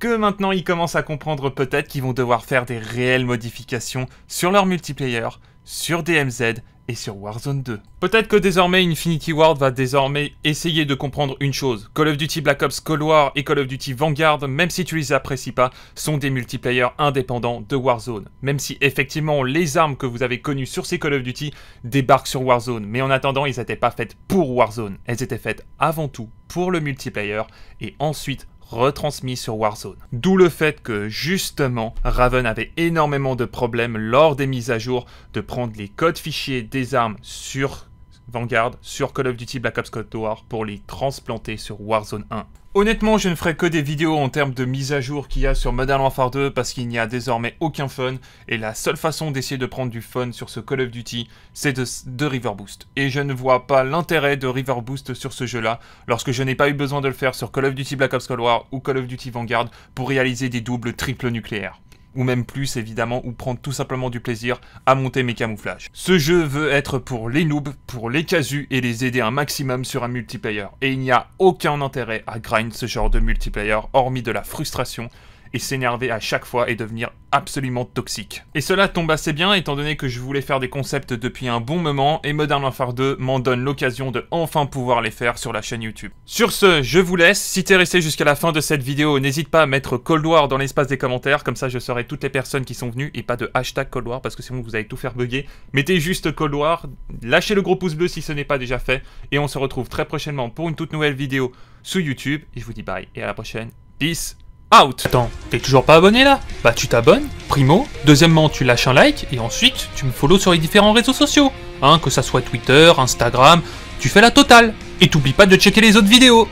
que maintenant ils commencent à comprendre peut-être qu'ils vont devoir faire des réelles modifications sur leur multiplayer, sur DMZ sur Warzone 2. Peut-être que désormais Infinity Ward va désormais essayer de comprendre une chose. Call of Duty Black Ops Cold War et Call of Duty Vanguard, même si tu les apprécies pas, sont des multiplayers indépendants de Warzone. Même si effectivement les armes que vous avez connues sur ces Call of Duty débarquent sur Warzone. Mais en attendant, ils n'étaient pas faites pour Warzone. Elles étaient faites avant tout pour le multiplayer et ensuite retransmis sur Warzone. D'où le fait que, justement, Raven avait énormément de problèmes lors des mises à jour de prendre les codes fichiers des armes sur Vanguard, sur Call of Duty Black Ops Cold War pour les transplanter sur Warzone 1. Honnêtement, je ne ferai que des vidéos en termes de mise à jour qu'il y a sur Modern Warfare 2 parce qu'il n'y a désormais aucun fun et la seule façon d'essayer de prendre du fun sur ce Call of Duty, c'est de, de River Boost. Et je ne vois pas l'intérêt de River Boost sur ce jeu-là lorsque je n'ai pas eu besoin de le faire sur Call of Duty Black Ops Cold War ou Call of Duty Vanguard pour réaliser des doubles triples nucléaires ou même plus évidemment, ou prendre tout simplement du plaisir à monter mes camouflages. Ce jeu veut être pour les noobs, pour les casus et les aider un maximum sur un multiplayer. Et il n'y a aucun intérêt à grind ce genre de multiplayer, hormis de la frustration et s'énerver à chaque fois et devenir absolument toxique. Et cela tombe assez bien étant donné que je voulais faire des concepts depuis un bon moment et Modern Warfare 2 m'en donne l'occasion de enfin pouvoir les faire sur la chaîne YouTube. Sur ce, je vous laisse. Si t'es resté jusqu'à la fin de cette vidéo, n'hésite pas à mettre Cold War dans l'espace des commentaires, comme ça je saurai toutes les personnes qui sont venues et pas de hashtag Cold War parce que sinon vous allez tout faire bugger. Mettez juste Cold War, lâchez le gros pouce bleu si ce n'est pas déjà fait et on se retrouve très prochainement pour une toute nouvelle vidéo sur YouTube. Et je vous dis bye et à la prochaine. Peace out Attends, t'es toujours pas abonné là? Bah tu t'abonnes, primo. Deuxièmement, tu lâches un like et ensuite tu me follow sur les différents réseaux sociaux. Hein, que ça soit Twitter, Instagram, tu fais la totale. Et t'oublies pas de checker les autres vidéos.